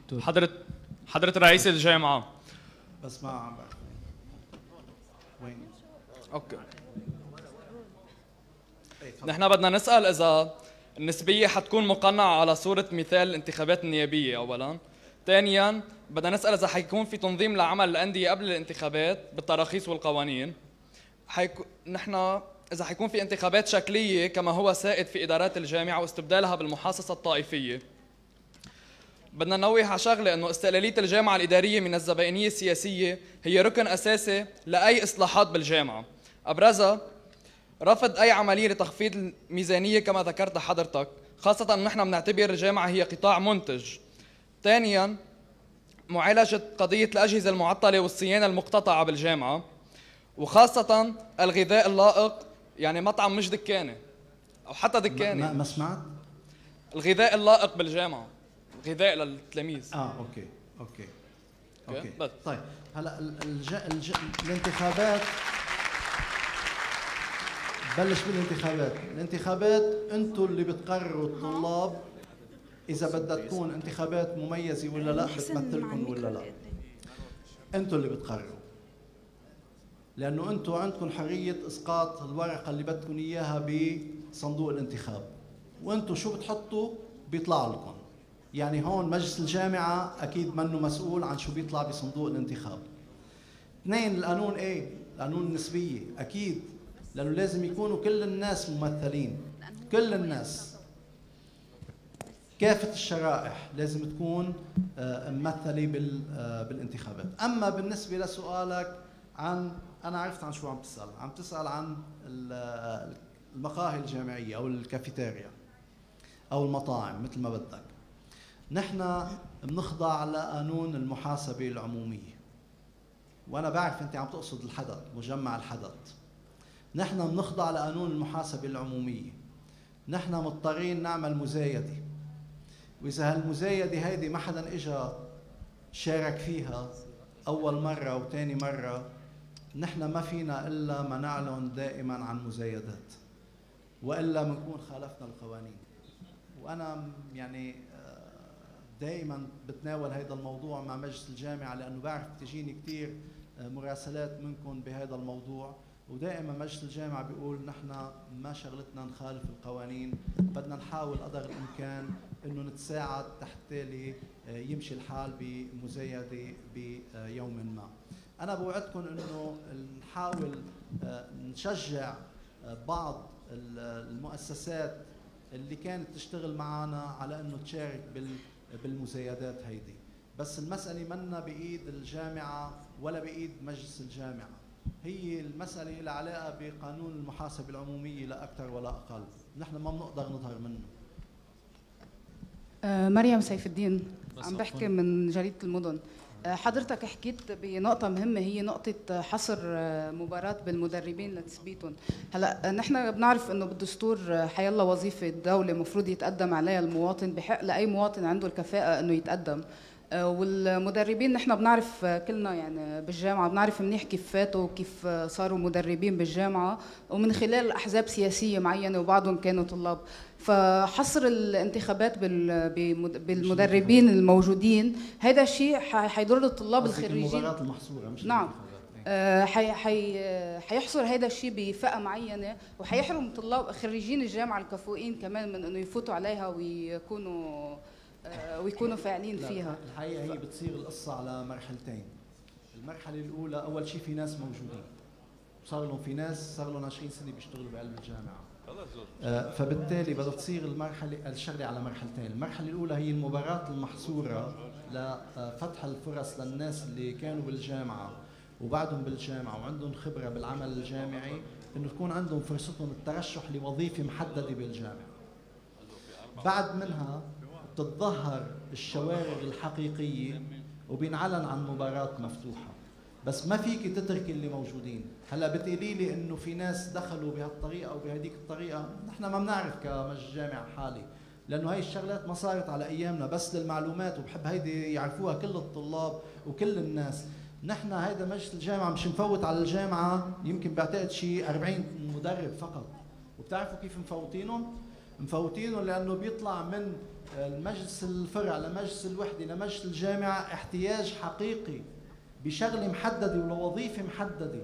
[SPEAKER 9] دكتور حضرة حضرة رئيس الجامعة.
[SPEAKER 3] بس ما عم وين
[SPEAKER 9] أوكي نحن بدنا نسأل إذا النسبية حتكون مقنعة على صورة مثال الانتخابات النيابية أولاً. ثانياً بدنا نسأل إذا حيكون في تنظيم لعمل الأندية قبل الانتخابات بالتراخيص والقوانين. حيكون نحن إذا حيكون في انتخابات شكلية كما هو سائد في إدارات الجامعة واستبدالها بالمحاصصة الطائفية. بدنا نوه على شغلة إنه استقلالية الجامعة الإدارية من الزبائنية السياسية هي ركن أساسي لأي إصلاحات بالجامعة. أبرزها رفض أي عملية لتخفيض الميزانية كما ذكرت حضرتك خاصة إنه نحن بنعتبر الجامعة هي قطاع منتج. ثانيا معالجة قضية الأجهزة المعطلة والصيانة المقتطعة بالجامعة وخاصة الغذاء اللائق يعني مطعم مش دكانة أو حتى دكانة.
[SPEAKER 3] ما, ما سمعت؟
[SPEAKER 9] الغذاء اللائق بالجامعة. غذاء للتلاميذ.
[SPEAKER 3] آه okay okay okay, okay. طيب هلا الج... الج... الانتخابات. بلش بالانتخابات. الانتخابات أنتم اللي بتقرروا الطلاب إذا بدها تكون انتخابات مميزة ولا لا بتمثلكم ولا لا. أنتم اللي بتقرروا. لأنه أنتم عندكم حرية إسقاط الورقة اللي بدكم إياها بصندوق الانتخاب. وأنتم شو بتحطوا؟ بيطلع لكم. يعني هون مجلس الجامعة أكيد منه مسؤول عن شو بيطلع بصندوق الانتخاب. اثنين القانون إيه؟ قانون النسبية أكيد لأنه لازم يكونوا كل الناس ممثلين كل الناس. كافة الشرائح لازم تكون آه، ممثلة آه، بالانتخابات. أما بالنسبة لسؤالك عن أنا عرفت عن شو عم تسأل عم تسأل عن المقاهي الجامعية أو الكافيتيريا أو المطاعم مثل ما بدك. نحن بنخضع لقانون المحاسبة العمومية. وأنا بعرف أنت عم تقصد الحدث مجمع الحدث. نحن بنخضع لقانون المحاسبة العمومية. نحن مضطرين نعمل مزايدة. وإذا هالمزايدة هيدي ما حدا إجا شارك فيها أول مرة وثاني مرة نحن ما فينا إلا ما نعلن دائما عن مزايدات. وإلا بنكون خالفنا القوانين. وأنا يعني دائما بتناول هذا الموضوع مع مجلس الجامعة لأنه بعرف بتجيني كثير آه، مراسلات منكم بهذا الموضوع. ودائما مجلس الجامعة بيقول نحن ما شغلتنا نخالف القوانين بدنا نحاول قدر الإمكان إنه نتساعد تحتالي آه، يمشي الحال بمزايدة بيوم ما. أنا بوعدكم إنه نحاول آه، نشجع بعض المؤسسات اللي كانت تشتغل معنا على إنه تشارك بال بالمزايدات هيدي. بس المسألة منا بإيد الجامعة ولا بإيد مجلس الجامعة. هي المسألة لها علاقة بقانون المحاسبة العمومية لا أكثر ولا أقل. نحن ما بنقدر نظهر منه.
[SPEAKER 10] آه، مريم سيف الدين عم بحكي من جريدة المدن. حضرتك حكيت بنقطة مهمة هي نقطة حصر آه، مباراة بالمدربين لتثبيتهم، هلا نحن بنعرف إنه بالدستور حيلا وظيفة الدولة مفروض يتقدم عليها المواطن بحق لأي مواطن عنده الكفاءة إنه يتقدم، آه، والمدربين نحن بنعرف كلنا يعني بالجامعة بنعرف منيح كيف فاتوا وكيف صاروا مدربين بالجامعة ومن خلال أحزاب سياسية معينة وبعضهم كانوا طلاب. فحصر الانتخابات بالمدربين الموجودين هذا الشيء حيضر الطلاب الخريجين.
[SPEAKER 3] المباريات المحصورة مش
[SPEAKER 10] نعم. آه، حي حيحصر هذا الشيء بفئة معينة وحيحرم طلاب خريجين الجامعة الكفؤين كمان من إنه يفوتوا عليها ويكونوا آه، ويكونوا فاعلين فيها.
[SPEAKER 3] الحقيقة هي بتصير القصة على مرحلتين. المرحلة الأولى أول شيء في ناس موجودين. صار لهم في ناس صار لهم 20 سنة بيشتغلوا بعلم الجامعة. آه، فبالتالي بدها تصير المرحلة الشغلة على مرحلتين، المرحلة الأولى هي المباراة المحصورة لفتح الفرص للناس اللي كانوا بالجامعة وبعدهم بالجامعة وعندهم خبرة بالعمل الجامعي إنه تكون عندهم فرصتهم الترشح لوظيفة محددة بالجامعة. بعد منها بتتظهر الشوارع الحقيقية وبينعلن عن مباراة مفتوحة. بس ما فيك تترك اللي موجودين. هلا بتقولي لي إنه في ناس دخلوا بهالطريقة أو بهديك الطريقة؟ نحن ما بنعرف كمجلس جامع حالي لأنه هاي الشغلات ما صارت على أيامنا بس للمعلومات وبحب هيدي يعرفوها كل الطلاب وكل الناس. نحن هيدا مجلس الجامعة مش مفوت على الجامعة يمكن بعتقد شيء 40 مدرب فقط. وبتعرفوا كيف مفوتينهم؟ مفوتينهم لأنه بيطلع من المجلس الفرع لمجلس الوحدة لمجلس الجامعة احتياج حقيقي. بشغله محدده ولوظيفة محددة.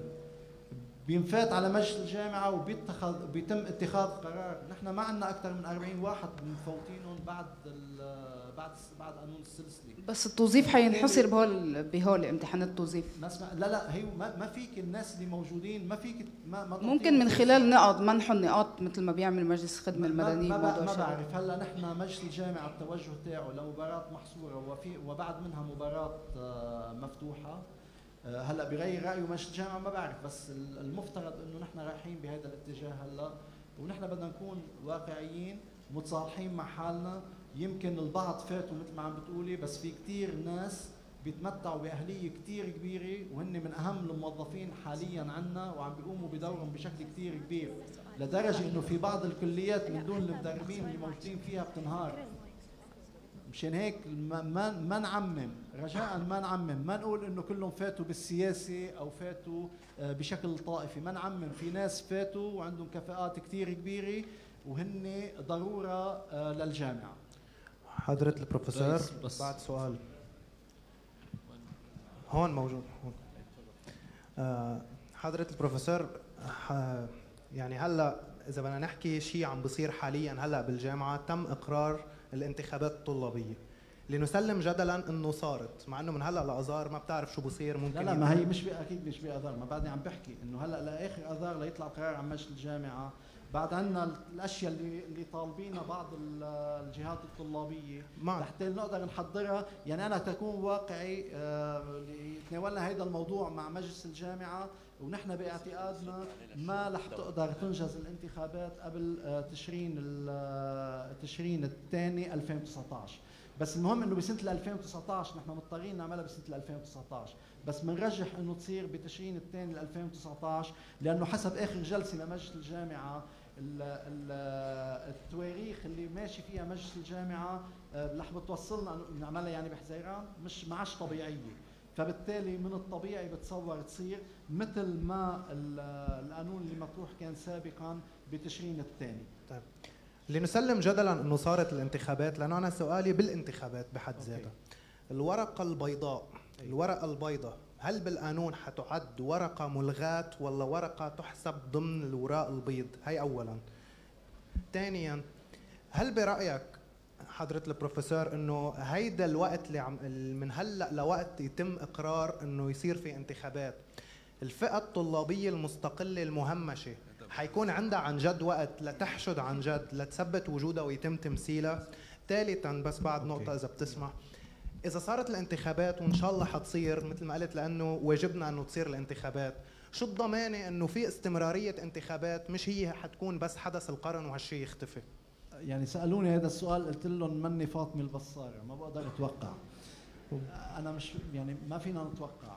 [SPEAKER 3] بينفات على مجلس الجامعة وبيتخذ بيتم اتخاذ قرار، نحن ما عندنا أكثر من 40 واحد مفوتينهم بعد بعد بعد قانون السلسله
[SPEAKER 10] بس التوظيف حينحصر بهول بهول امتحانات التوظيف.
[SPEAKER 3] ما لا لا هي ما, ما فيك الناس اللي موجودين ما فيك ما, ما
[SPEAKER 10] ممكن من خلال نقط منحوا النقاط مثل ما بيعمل مجلس الخدمة المدنيه
[SPEAKER 3] ما, ما, ما بعرف. هلأ نحن مجلس الجامعة التوجه تاعه لمباراة محصورة وفي وبعد منها مباراة آه، مفتوحة. آه، هلأ بغير رأيه مجلس الجامعة ما بعرف. بس المفترض إنه نحن رايحين بهذا الاتجاه هلأ. ونحن بدنا نكون واقعيين متصالحين مع حالنا. يمكن البعض فاتوا مثل ما عم بتقولي بس في كثير ناس بيتمتعوا بأهلية كثير كبيرة وهن من أهم الموظفين حاليا عندنا وعم بيقوموا بدورهم بشكل كثير كبير لدرجة إنه في بعض الكليات من دون المدربين اللي موجودين فيها بتنهار. مشان هيك ما ما نعمم رجاء ما نعمم ما نقول إنه كلهم فاتوا بالسياسة أو فاتوا آه، بشكل طائفي ما نعمم. في ناس فاتوا وعندهم كفاءات كثير كبيرة وهن ضرورة آه، للجامعة.
[SPEAKER 11] حضرة البروفيسور. بس بعد سؤال. هون موجود هون. آه، حضرة البروفيسور يعني هلا إذا بدنا نحكي شيء عم بصير حاليا هلا بالجامعة تم إقرار الانتخابات الطلابية. لنسلم جدلا إنه صارت مع إنه من هلا لآذار ما بتعرف شو بصير ممكن
[SPEAKER 3] لا لا ما هي مش أكيد مش بآذار ما بعدني عم بحكي إنه هلا لإخر آذار ليطلع قرار عن مجلس الجامعة. بعد عنا الأشياء اللي اللي طالبينها بعض الجهات الطلابية
[SPEAKER 11] معك.
[SPEAKER 3] لحتى نقدر نحضرها يعني أنا تكون واقعي آه، تناولنا هذا الموضوع مع مجلس الجامعة ونحن باعتقادنا ما رح تقدر تنجز الانتخابات قبل آه، تشرين آه، تشرين الثاني 2019 بس المهم إنه بسنة 2019 نحن مضطرين نعملها بسنة 2019 بس بنرجح إنه تصير بتشرين الثاني 2019 لأنه حسب آخر جلسة لمجلس الجامعة التواريخ اللي ماشي فيها مجلس الجامعة آه، رح بتوصلنا نعملها يعني بحزيران مش ما عادش طبيعية. فبالتالي من الطبيعي بتصور تصير مثل ما القانون اللي مطروح كان سابقا بتشرين الثاني.
[SPEAKER 11] طيب. لنسلم جدلا إنه صارت الانتخابات لأنه أنا سؤالي بالانتخابات بحد ذاتها الورقة البيضاء الورقة البيضاء هل بالقانون حتعد ورقة ملغاة ولا ورقة تحسب ضمن الوراء البيض؟ هي أولا. ثانيا هل برأيك حضرة البروفيسور إنه هيدا الوقت اللي عم من هلأ لوقت يتم إقرار إنه يصير في انتخابات الفئة الطلابية المستقلة المهمشة حيكون عندها عن جد وقت لتحشد عن جد لتثبت وجودها ويتم تمثيلها ثالثا بس بعد نقطة إذا بتسمح إذا صارت الانتخابات وإن شاء الله حتصير مثل ما قلت لأنه واجبنا إنه تصير الانتخابات شو الضمانة إنه في استمرارية انتخابات مش هي حتكون بس حدث القرن وهالشيء يختفي؟
[SPEAKER 3] يعني سألوني هذا السؤال قلت لهم مني فاطمة البصارة ما بقدر أتوقع. أنا مش يعني ما فينا نتوقع.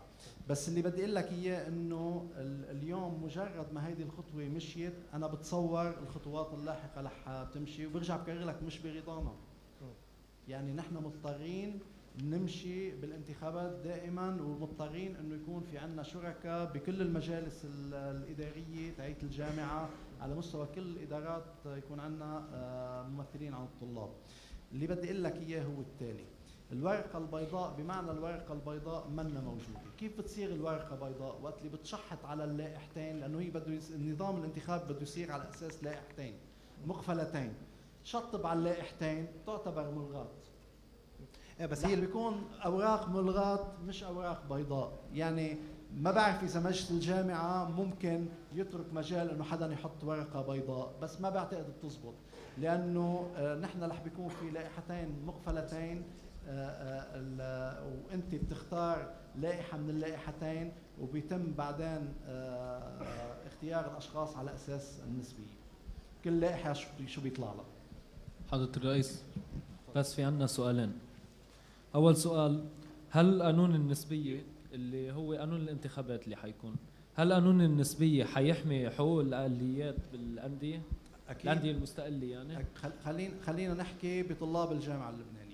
[SPEAKER 3] بس اللي بدي أقول لك إياه إنه اليوم مجرد ما هيدي الخطوة مشيت أنا بتصور الخطوات اللاحقة رح تمشي وبرجع بكرر لك مش برضانا يعني نحن مضطرين نمشي بالانتخابات دائما ومضطرين إنه يكون في عندنا شركاء بكل المجالس الإدارية تاعت الجامعة على مستوى كل الإدارات يكون عندنا آه، ممثلين عن الطلاب. اللي بدي أقول لك إياه هو التالي الورقة البيضاء بمعنى الورقة البيضاء منا موجودة، كيف بتصير الورقة بيضاء؟ وقت اللي بتشحط على اللائحتين لأنه هي بده النظام الانتخاب بده يصير على أساس لائحتين مقفلتين. شطب على اللائحتين تعتبر ملغاة
[SPEAKER 11] إيه، بس هي
[SPEAKER 3] بيكون أوراق ملغاة مش أوراق بيضاء. يعني ما بعرف إذا مجلس الجامعة ممكن يترك مجال إنه حدا يحط ورقة بيضاء بس ما بعتقد بتزبط. لأنه آه، نحن رح بيكون في لائحتين مقفلتين آه، آه، وأنت بتختار لائحة من اللائحتين وبيتم بعدين اختيار الأشخاص على أساس النسبيه كل لائحة شو بيطلع لها.
[SPEAKER 6] حضرة الرئيس بس في عندنا سؤالين. أول سؤال هل قانون النسبية اللي هو قانون الانتخابات اللي حيكون هل قانون النسبية حيحمي حقوق الأقليات بالأندية؟ أكيد. الأندية المستقلة يعني؟
[SPEAKER 3] خلينا خلينا نحكي بطلاب الجامعة اللبنانية.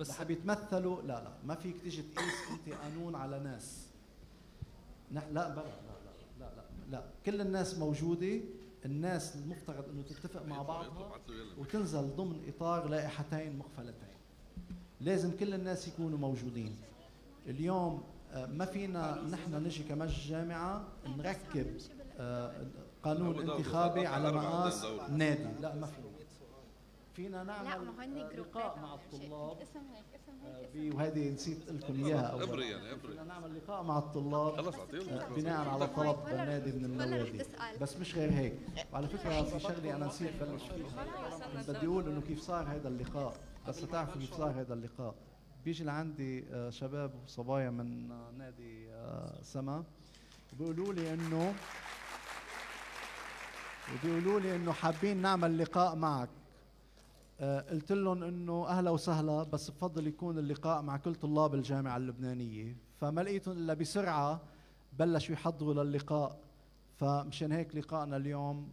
[SPEAKER 3] بس رح بيتمثلوا لا لا ما فيك تيجي تقيس انت قانون على ناس. نح لا بلا لا لا لا لا, لا. كل الناس موجودة الناس المفترض إنه تتفق مع بعضها وتنزل ضمن إطار لائحتين مختلفتين لازم كل الناس يكونوا موجودين. اليوم آه، ما فينا نحن نجي كمجلس جامعة نركب آه، قانون انتخابي على مقاس نادي. لا ما فينا فينا نعمل لقاء مع الطلاب وهذه نسيت لكم إياها. اول يعني فينا نعمل لقاء مع الطلاب بناء على طلب نادي من النوادي. بس مش غير هيك. وعلى فكرة في شغله أنا نسيت بلش فيها. بدي أقول إنه كيف صار هذا اللقاء. تعرفوا كيف صار هذا اللقاء. بيجي لعندي آه، شباب وصبايا من آه، نادي آه، سما. وبيقولوا لي إنه وبيقولوا لي إنه حابين نعمل لقاء معك. قلت لهم إنه أهلا وسهلا بس بفضل يكون اللقاء مع كل طلاب الجامعة اللبنانية. فما لقيتهم إلا بسرعة بلشوا يحضروا للقاء. فمشان هيك لقائنا اليوم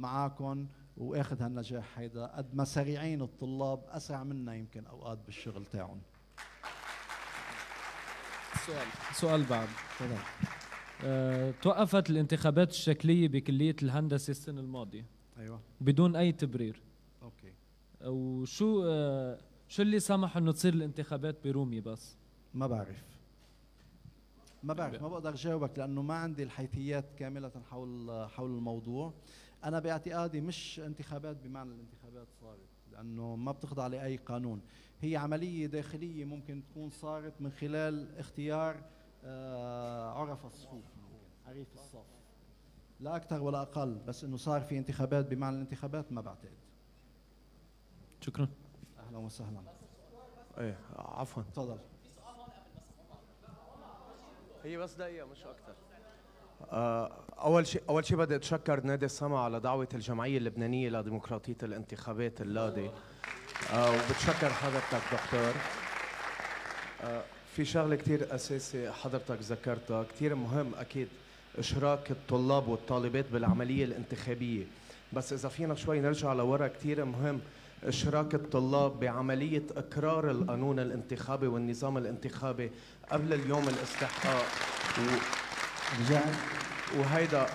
[SPEAKER 3] معاكم وآخذ هالنجاح هيدا قد ما سريعين الطلاب أسرع منا يمكن أوقات بالشغل تاعهم.
[SPEAKER 6] سؤال. سؤال بعد. تفضل. أه، توقفت الانتخابات الشكلية بكلية الهندسة السنة الماضية.
[SPEAKER 3] أيوه.
[SPEAKER 6] بدون أي تبرير.
[SPEAKER 3] أوكي.
[SPEAKER 6] وشو أه شو اللي سمح إنه تصير الانتخابات برومي بس؟
[SPEAKER 3] ما بعرف. ما بعرف ما بقدر جاوبك لأنه ما عندي الحيثيات كاملة حول حول الموضوع. أنا باعتقادي مش انتخابات بمعنى الانتخابات صارت لأنه ما بتخضع لأي قانون. هي عملية داخلية ممكن تكون صارت من خلال اختيار آه، عرف الصفوف عريف الصف. لا أكثر ولا أقل بس إنه صار في انتخابات بمعنى الانتخابات ما بعتقد.
[SPEAKER 6] شكرا.
[SPEAKER 3] أهلا وسهلا.
[SPEAKER 12] إيه عفوا.
[SPEAKER 3] تفضل.
[SPEAKER 12] هي بس دقيقة مش أكثر. آه، أول شيء أول شيء بدي أتشكر نادي السما على دعوة الجمعية اللبنانية لديمقراطية الانتخابات اللادي آه، وبتشكر حضرتك دكتور. آه، في شغلة كتير أساسي حضرتك ذكرتها. كتير مهم أكيد إشراك الطلاب والطالبات بالعملية الانتخابية. بس إذا فينا شوي نرجع لورا كتير مهم إشراك الطلاب بعملية إقرار القانون الانتخابي والنظام الانتخابي قبل اليوم الاستحقاق. و...
[SPEAKER 3] رجع
[SPEAKER 12] وهيدا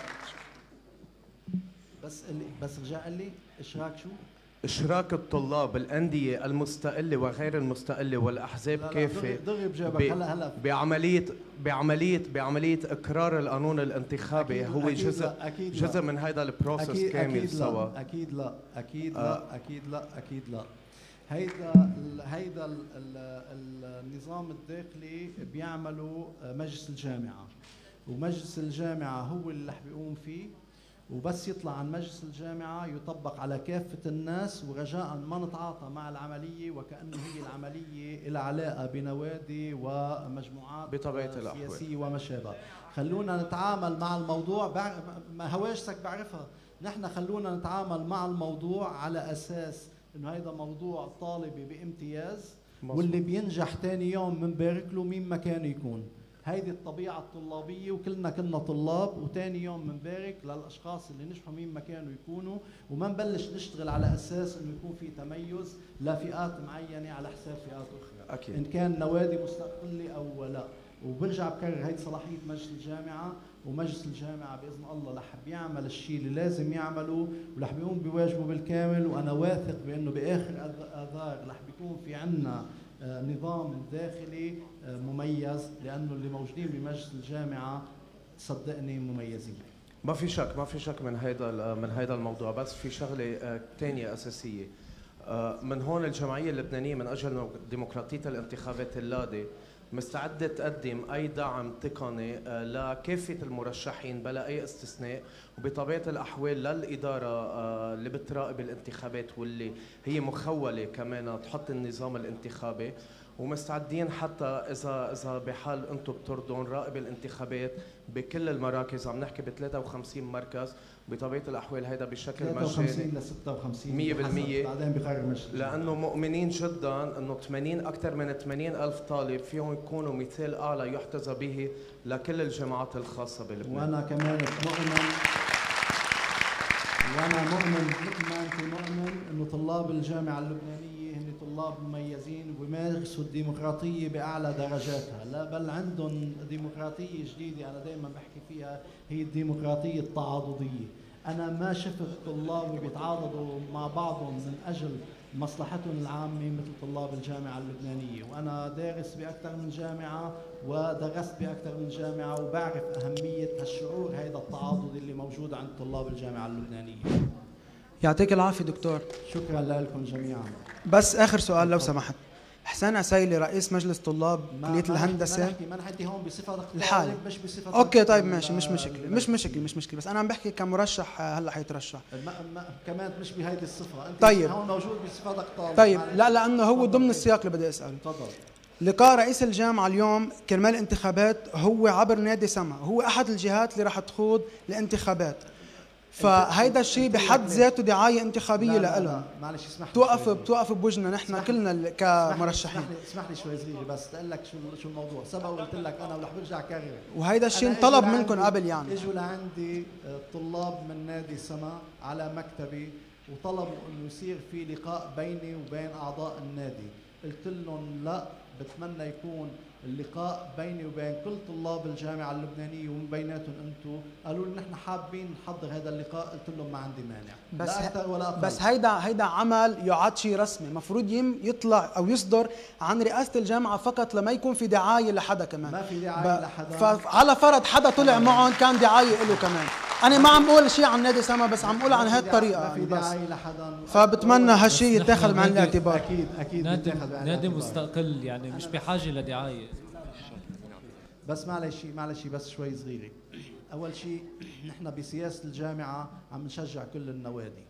[SPEAKER 3] بس اللي بس رجع قال لي إشراك شو؟
[SPEAKER 12] إشراك الطلاب الأندية المستقلة وغير المستقلة والأحزاب
[SPEAKER 3] لا لا،
[SPEAKER 12] كافه
[SPEAKER 3] دغري- دغري بجاوبك. هلا- هلا.
[SPEAKER 12] بعمليه بعمليه بعملية إقرار القانون الانتخابي
[SPEAKER 3] أكيد-
[SPEAKER 12] هو
[SPEAKER 3] أكيد
[SPEAKER 12] جزء
[SPEAKER 3] لا، أكيد لا.
[SPEAKER 12] جزء من هيدا البروسس
[SPEAKER 3] أكيد
[SPEAKER 12] كامل
[SPEAKER 3] أكيد
[SPEAKER 12] سوا
[SPEAKER 3] لا أكيد لا أكيد
[SPEAKER 12] آه.
[SPEAKER 3] لا أكيد لا أكيد لا هيدا ال- هيدا ال- ال- ال- النظام الداخلي بيعمله مجلس الجامعة ومجلس الجامعة هو اللي رح بيقوم فيه وبس يطلع عن مجلس الجامعة يطبق على كافة الناس ورجاء ما نتعاطى مع العملية وكأنه هي العملية لها علاقة بنوادي ومجموعات
[SPEAKER 12] بطبيعة الأحوال.
[SPEAKER 3] سياسية وما شابه خلونا نتعامل مع الموضوع بع- ما هواجسك بعرفها نحن خلونا نتعامل مع الموضوع على أساس إنه هيدا موضوع طالبي بامتياز
[SPEAKER 12] مظبوط.
[SPEAKER 3] واللي بينجح تاني يوم بنبارك له مين ما كان يكون هيدي الطبيعة الطلابية وكلنا كنا طلاب وتاني يوم بنبارك للأشخاص اللي نجحوا مين ما كانوا يكونوا وما نبلش نشتغل على أساس إنه يكون في تميز لفئات معينة على حساب فئات أخرى
[SPEAKER 12] أكيد.
[SPEAKER 3] إن كان نوادي مستقلة أو لا وبرجع بكرر هيدي صلاحية مجلس الجامعة ومجلس الجامعة بإذن الله رح بيعمل الشيء اللي لازم يعمله ورح بيقوم بواجبه بالكامل وأنا واثق بأنه بآخر أذ- آذار رح بيكون في عنا آه، نظام داخلي آه، مميز لأنه اللي موجودين بمجلس الجامعة صدقني مميزين.
[SPEAKER 12] ما في شك ما في شك من هيدا من هيدا الموضوع بس في شغلة ثانية أساسية. آه، من هون الجمعية اللبنانية من أجل ديمقراطية الانتخابات اللادي مستعدة تقدم أي دعم تقني آه، لكافة المرشحين بلا أي استثناء وبطبيعه الأحوال للاداره آه، اللي بتراقب الانتخابات واللي هي مخولة كمان تحط النظام الانتخابي. ومستعدين حتى إذا إذا بحال أنتم بترضوا نراقب الانتخابات بكل المراكز. عم نحكي ب 53 مركز. بطبيعة الأحوال هيدا بشكل
[SPEAKER 3] 53
[SPEAKER 12] مجاني
[SPEAKER 3] ل 56
[SPEAKER 12] 100%
[SPEAKER 3] حسب بعدين بقرر مجلس الجامعة.
[SPEAKER 12] لأنه مؤمنين جدا إنه 80 أكثر من 80 ألف طالب فيهم يكونوا مثال أعلى يحتذى به لكل الجامعات الخاصة بلبنان
[SPEAKER 3] وأنا كمان مؤمن وأنا مؤمن مثل ما أنت مؤمن إنه طلاب الجامعة اللبنانية هن طلاب مميزين وبيمارسوا الديمقراطية بأعلى درجاتها، لا بل عندهم ديمقراطية جديدة أنا دائما بحكي فيها هي الديمقراطية التعاضدية، أنا ما شفت طلاب بيتعاضدوا مع بعضهم من أجل مصلحتهم العامة مثل طلاب الجامعة اللبنانية. وأنا دارس بأكثر من جامعة ودرست بأكثر من جامعة وبعرف أهمية هالشعور هيدا التعاضد اللي موجود عند طلاب الجامعة اللبنانية.
[SPEAKER 13] يعطيك العافية دكتور.
[SPEAKER 3] شكرا لكم جميعا.
[SPEAKER 13] بس آخر سؤال لو سمحت. حسين عسيلي رئيس مجلس طلاب
[SPEAKER 3] كلية
[SPEAKER 13] الهندسة؟
[SPEAKER 3] ما نحكي ما نحكي هون بصفتك
[SPEAKER 13] الحال
[SPEAKER 3] طالب مش بصفتك
[SPEAKER 13] أوكي طيب ماشي مش
[SPEAKER 3] مشكلة
[SPEAKER 13] مش مشكلة مش مشكلة. بس أنا عم بحكي كمرشح آه، هلأ حيترشح.
[SPEAKER 3] ما ما كمان مش بهيدي الصفة. أنت
[SPEAKER 13] طيب.
[SPEAKER 3] هون موجود بصفتك طالب
[SPEAKER 13] طيب. لا لأنه هو ضمن السياق اللي بدي أسأله.
[SPEAKER 3] تفضل.
[SPEAKER 13] لقاء رئيس الجامعة اليوم كرمال الانتخابات هو عبر نادي سما. هو أحد الجهات اللي راح تخوض الانتخابات. فهيدا الشيء بحد ذاته دعاية انتخابية
[SPEAKER 3] لا، لا،
[SPEAKER 13] لهم
[SPEAKER 3] لا، معلش اسمح لي
[SPEAKER 13] توقف
[SPEAKER 3] شوي.
[SPEAKER 13] بتوقف بوجهنا نحن كلنا كمرشحين.
[SPEAKER 3] اسمح لي اسمح لي شوي صغيرة بس تقول لك شو شو الموضوع. سبق وقلت لك أنا ورح برجع كرر
[SPEAKER 13] وهيدا الشيء انطلب منكم قبل يعني.
[SPEAKER 3] إجوا لعندي آه، طلاب من نادي سما على مكتبي وطلبوا إنه يصير في لقاء بيني وبين أعضاء النادي. قلت لهم لا بتمنى يكون اللقاء بيني وبين كل طلاب الجامعة اللبنانية ومن بيناتهم أنتم قالوا لي نحن حابين نحضر هذا اللقاء قلت لهم ما عندي مانع.
[SPEAKER 13] بس
[SPEAKER 3] لا أكثر ولا أقل.
[SPEAKER 13] بس هيدا هيدا عمل يعد شيء رسمي. المفروض يم يطلع أو يصدر عن رئاسة الجامعة فقط لما يكون في دعاية لحدا كمان.
[SPEAKER 3] ما في دعاية لحدا.
[SPEAKER 13] فعلى فرض حدا طلع معهم كان دعاية له كمان. أنا ما عم بقول شيء عن نادي سما بس عم بقول عن هاي الطريقة
[SPEAKER 3] ما في
[SPEAKER 13] يعني بس فبتمنى هالشيء يتاخذ بعين الاعتبار.
[SPEAKER 3] أكيد أكيد
[SPEAKER 6] نادي
[SPEAKER 3] يتاخذ بعين
[SPEAKER 6] نادي. مستقل يعني مش بحاجة لدعاية.
[SPEAKER 3] بس معلش معلش بس شوي صغيرة. أول شيء نحن بسياسة الجامعة عم نشجع كل النوادي.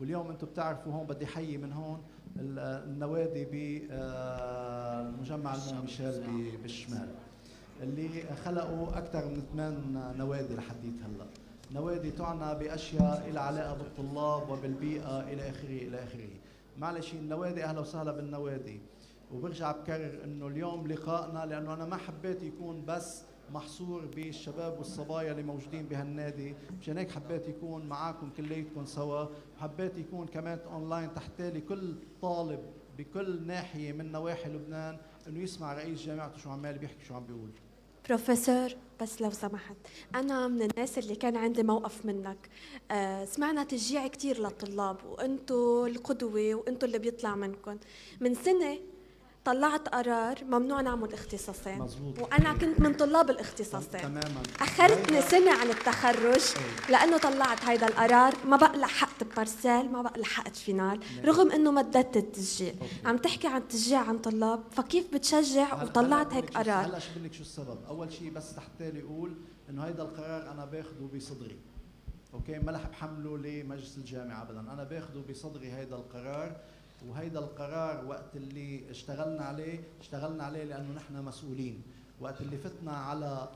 [SPEAKER 3] واليوم أنتم بتعرفوا هون بدي حيي من هون ال- النوادي بمجمع المون ميشيل ب- بالشمال. اللي خلقوا أكثر من ثمان نوادي لحديت هلأ. نوادي تعنى بأشياء لها علاقه بالطلاب وبالبيئة إلى آخره إلى آخره. معلش النوادي أهلا وسهلا بالنوادي. وبرجع بكرر إنه اليوم لقائنا لأنه أنا ما حبيت يكون بس محصور بالشباب والصبايا اللي موجودين بهالنادي. مشان هيك حبيت يكون معاكم كلياتكم سوا. وحبيت يكون كمان اونلاين تحتالي كل طالب بكل ناحية من نواحي لبنان إنه يسمع رئيس جامعته شو عمال بيحكي شو عم بيقول.
[SPEAKER 14] بروفيسور بس لو سمحت. أنا من الناس اللي كان عندي موقف منك. آه سمعنا تشجيع كتير للطلاب وأنتوا القدوة وأنتوا اللي بيطلع منكم من سنة طلعت قرار ممنوع نعمل اختصاصين.
[SPEAKER 3] مزبوط.
[SPEAKER 14] وأنا كنت من طلاب الاختصاصين.
[SPEAKER 3] تماما.
[SPEAKER 14] اخرتني سنة عن التخرج لأنه طلعت هيدا القرار. ما بقى لحقت بارسال ما بقى لحقت فينال. رغم إنه مددت التسجيل عم تحكي عن تشجيع عن طلاب فكيف بتشجع وطلعت هيك قرار؟
[SPEAKER 3] هلا شو بقول لك شو السبب؟ أول شيء بس تحتالي أقول إنه هيدا القرار أنا باخده بصدري. أوكي؟ ما رح بحمله لمجلس الجامعة ابدا. أنا باخده بصدري هيدا القرار وهيدا القرار وقت اللي اشتغلنا عليه اشتغلنا عليه لأنه نحن مسؤولين. وقت اللي فتنا على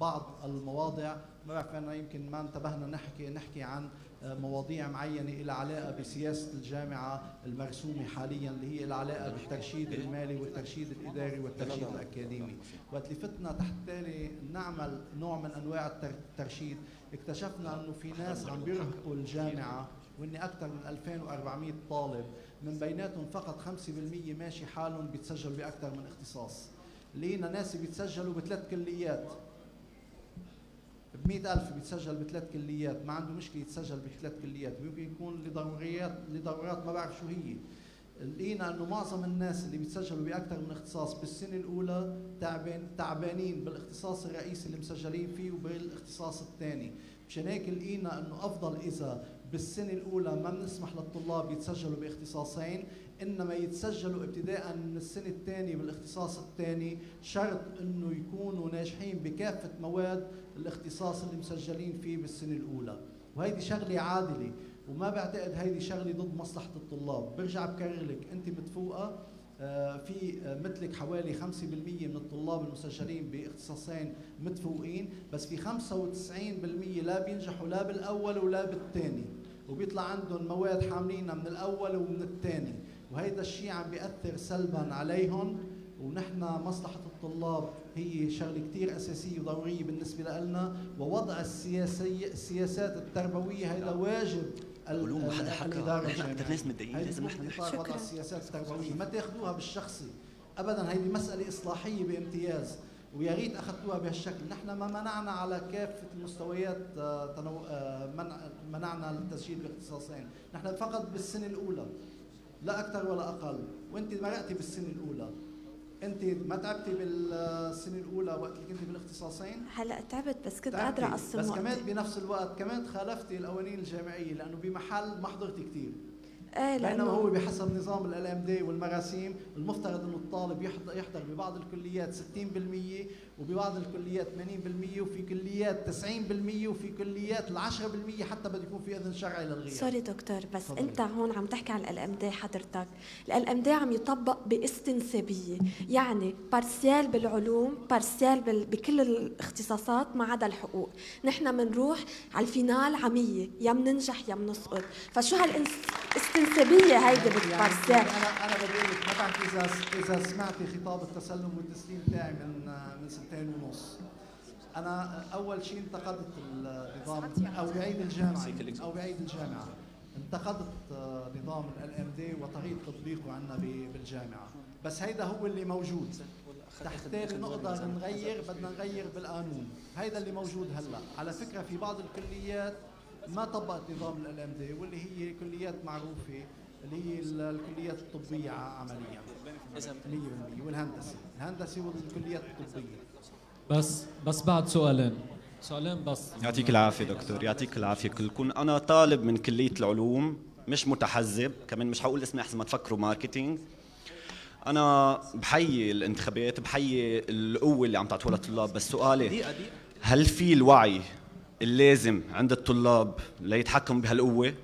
[SPEAKER 3] بعض المواضع ما بعرف أنا يمكن ما انتبهنا نحكي نحكي عن مواضيع معينة لها علاقة بسياسة الجامعة المرسومة حاليا اللي هي لها علاقة بالترشيد المالي والترشيد الإداري والترشيد الأكاديمي. وقت اللي فتنا تحت تالي نعمل نوع من التر- الترشيد. اكتشفنا إنه في ناس عم بيرهقوا الجامعة وإني أكثر من 2400 طالب من بيناتهم فقط 5% ماشي حالهم بيتسجلوا بأكثر من اختصاص. لقينا ناس بيتسجلوا بثلاث كليات. ب ألف بيتسجل بثلاث كليات ما عنده مشكلة يتسجل بثلاث كليات. ممكن يكون لضروريات لضرورات ما بعرف شو هي. لقينا إنه معظم الناس اللي بيتسجلوا بأكثر من اختصاص بالسنة الأولى تعبان تعبانين بالاختصاص الرئيسي اللي مسجلين فيه وبالاختصاص الثاني. مشان هيك لقينا إنه أفضل إذا بالسنة الأولى ما بنسمح للطلاب يتسجلوا باختصاصين إنما يتسجلوا ابتداء من السنة الثانية بالاختصاص الثاني شرط إنه يكونوا ناجحين بكافة مواد الاختصاص اللي مسجلين فيه بالسنة الأولى. وهيدي شغلة عادلة وما بعتقد هيدي شغلة ضد مصلحة الطلاب. برجع بكرر لك أنت متفوقة آه، في آه، مثلك حوالي 5% من الطلاب المسجلين باختصاصين متفوقين بس في 95% لا بينجحوا لا بالأول ولا بالثاني. وبيطلع عندهم مواد حاملينها من الأول ومن الثاني. وهيدا الشيء عم بيأثر سلبا عليهم ونحن مصلحة الطلاب هي شغلة كتير أساسية وضرورية بالنسبة لنا ووضع السياسي السياسات التربوية هذا واجب. ال-
[SPEAKER 15] علوم ما حدا حكى.
[SPEAKER 3] الإدارة
[SPEAKER 15] نحن. أكتر ناس متضايقين، لازم نحن.
[SPEAKER 3] وضع السياسات التربوية. ما تاخذوها بالشخصي. أبدا هيدي مسألة إصلاحية بامتياز ويا ريت اخذتوها بهالشكل، نحن ما منعنا على كافة المستويات آه، تنو... آه، منع... منعنا التسجيل باختصاصين، نحن فقط بالسنة الأولى لا أكثر ولا أقل، وأنت مرقتي بالسنة الأولى، أنت ما تعبتي بالسنة الأولى وقت اللي كنت بالاختصاصين؟
[SPEAKER 14] هلا تعبت بس كنت قادرة أقسم
[SPEAKER 3] بس. كمان بنفس الوقت كمان خالفتي القوانين الجامعية لأنه بمحل ما حضرتي كثير
[SPEAKER 14] إيه
[SPEAKER 3] بينما
[SPEAKER 14] لأنه
[SPEAKER 3] هو بحسب نظام ال LMD والمراسيم المفترض إنه الطالب يحضر يحضر ببعض الكليات 60% وببعض الكليات 80% وفي كليات 90% وفي كليات ال 10% حتى بده يكون في أذن شرعي للغياب.
[SPEAKER 14] sorry دكتور بس
[SPEAKER 3] تفضلي.
[SPEAKER 14] أنت هون عم تحكي عن ال LMD حضرتك. ال LMD عم يطبق باستنسابية يعني partiel بالعلوم partiel بال- بكل الاختصاصات ما عدا الحقوق. نحن بنروح على ال final عمية يا بننجح يا بنسقط فشو هالاستنسابية هيدي بال partiel
[SPEAKER 3] يعني أنا أنا بدي أقول لك ما بعرف اذا إذا سمعتي خطاب التسلم والتسليم تاعي من من سنتين ونص أنا أول شيء انتقدت النظام أو بعيد الجامعة. أو بعيد الجامعة. انتقدت آه، نظام ال LMD وطريقه تطبيقه عندنا بالجامعة. بس هيدا هو اللي موجود. تحتى نقدر نغير بدنا نغير بالقانون. هيدا اللي موجود هلأ. على فكرة في بعض الكليات ما طبقت نظام ال LMD واللي هي كليات معروفة اللي هي ال- الكليات الطبية عمليا. 100% والهندسة. الهندسة والكليات الطبية.
[SPEAKER 6] بس بس بعد سؤالين. سؤالين بس.
[SPEAKER 15] يعطيك العافية دكتور يعطيك العافية. كلكم أنا طالب من كلية العلوم مش متحزب كمان مش حقول اسمي أحسن ما تفكروا marketing. أنا بحيي الانتخابات بحيي القوة اللي عم تعطوها للطلاب. بس سؤالي هل في الوعي اللازم عند الطلاب ليتحكموا بهالقوة؟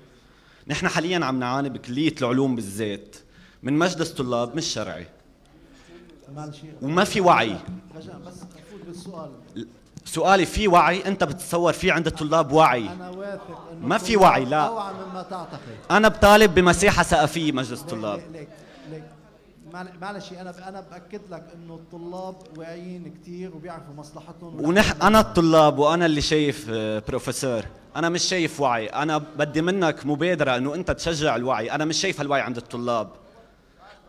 [SPEAKER 15] نحن حاليا عم نعاني بكلية العلوم بالذات من مجلس طلاب مش شرعي. وما في وعي.
[SPEAKER 3] بالسؤال
[SPEAKER 15] سؤالي في وعي؟ أنت بتتصور في عند الطلاب وعي؟
[SPEAKER 3] أنا واثق إنه
[SPEAKER 15] ما في وعي لا.
[SPEAKER 3] اوعى مما تعتقد.
[SPEAKER 15] أنا بطالب بمساحه سقفيه مجلس الطلاب.
[SPEAKER 3] ليك ليك. معل- معلش أنا أنا بأكد لك إنه الطلاب واعيين كثير وبيعرفوا مصلحتهم.
[SPEAKER 15] ونح أنا الطلاب وأنا اللي شايف آه، بروفيسور أنا مش شايف وعي. أنا بدي منك مبادرة إنه أنت تشجع الوعي. أنا مش شايف هالوعي عند الطلاب.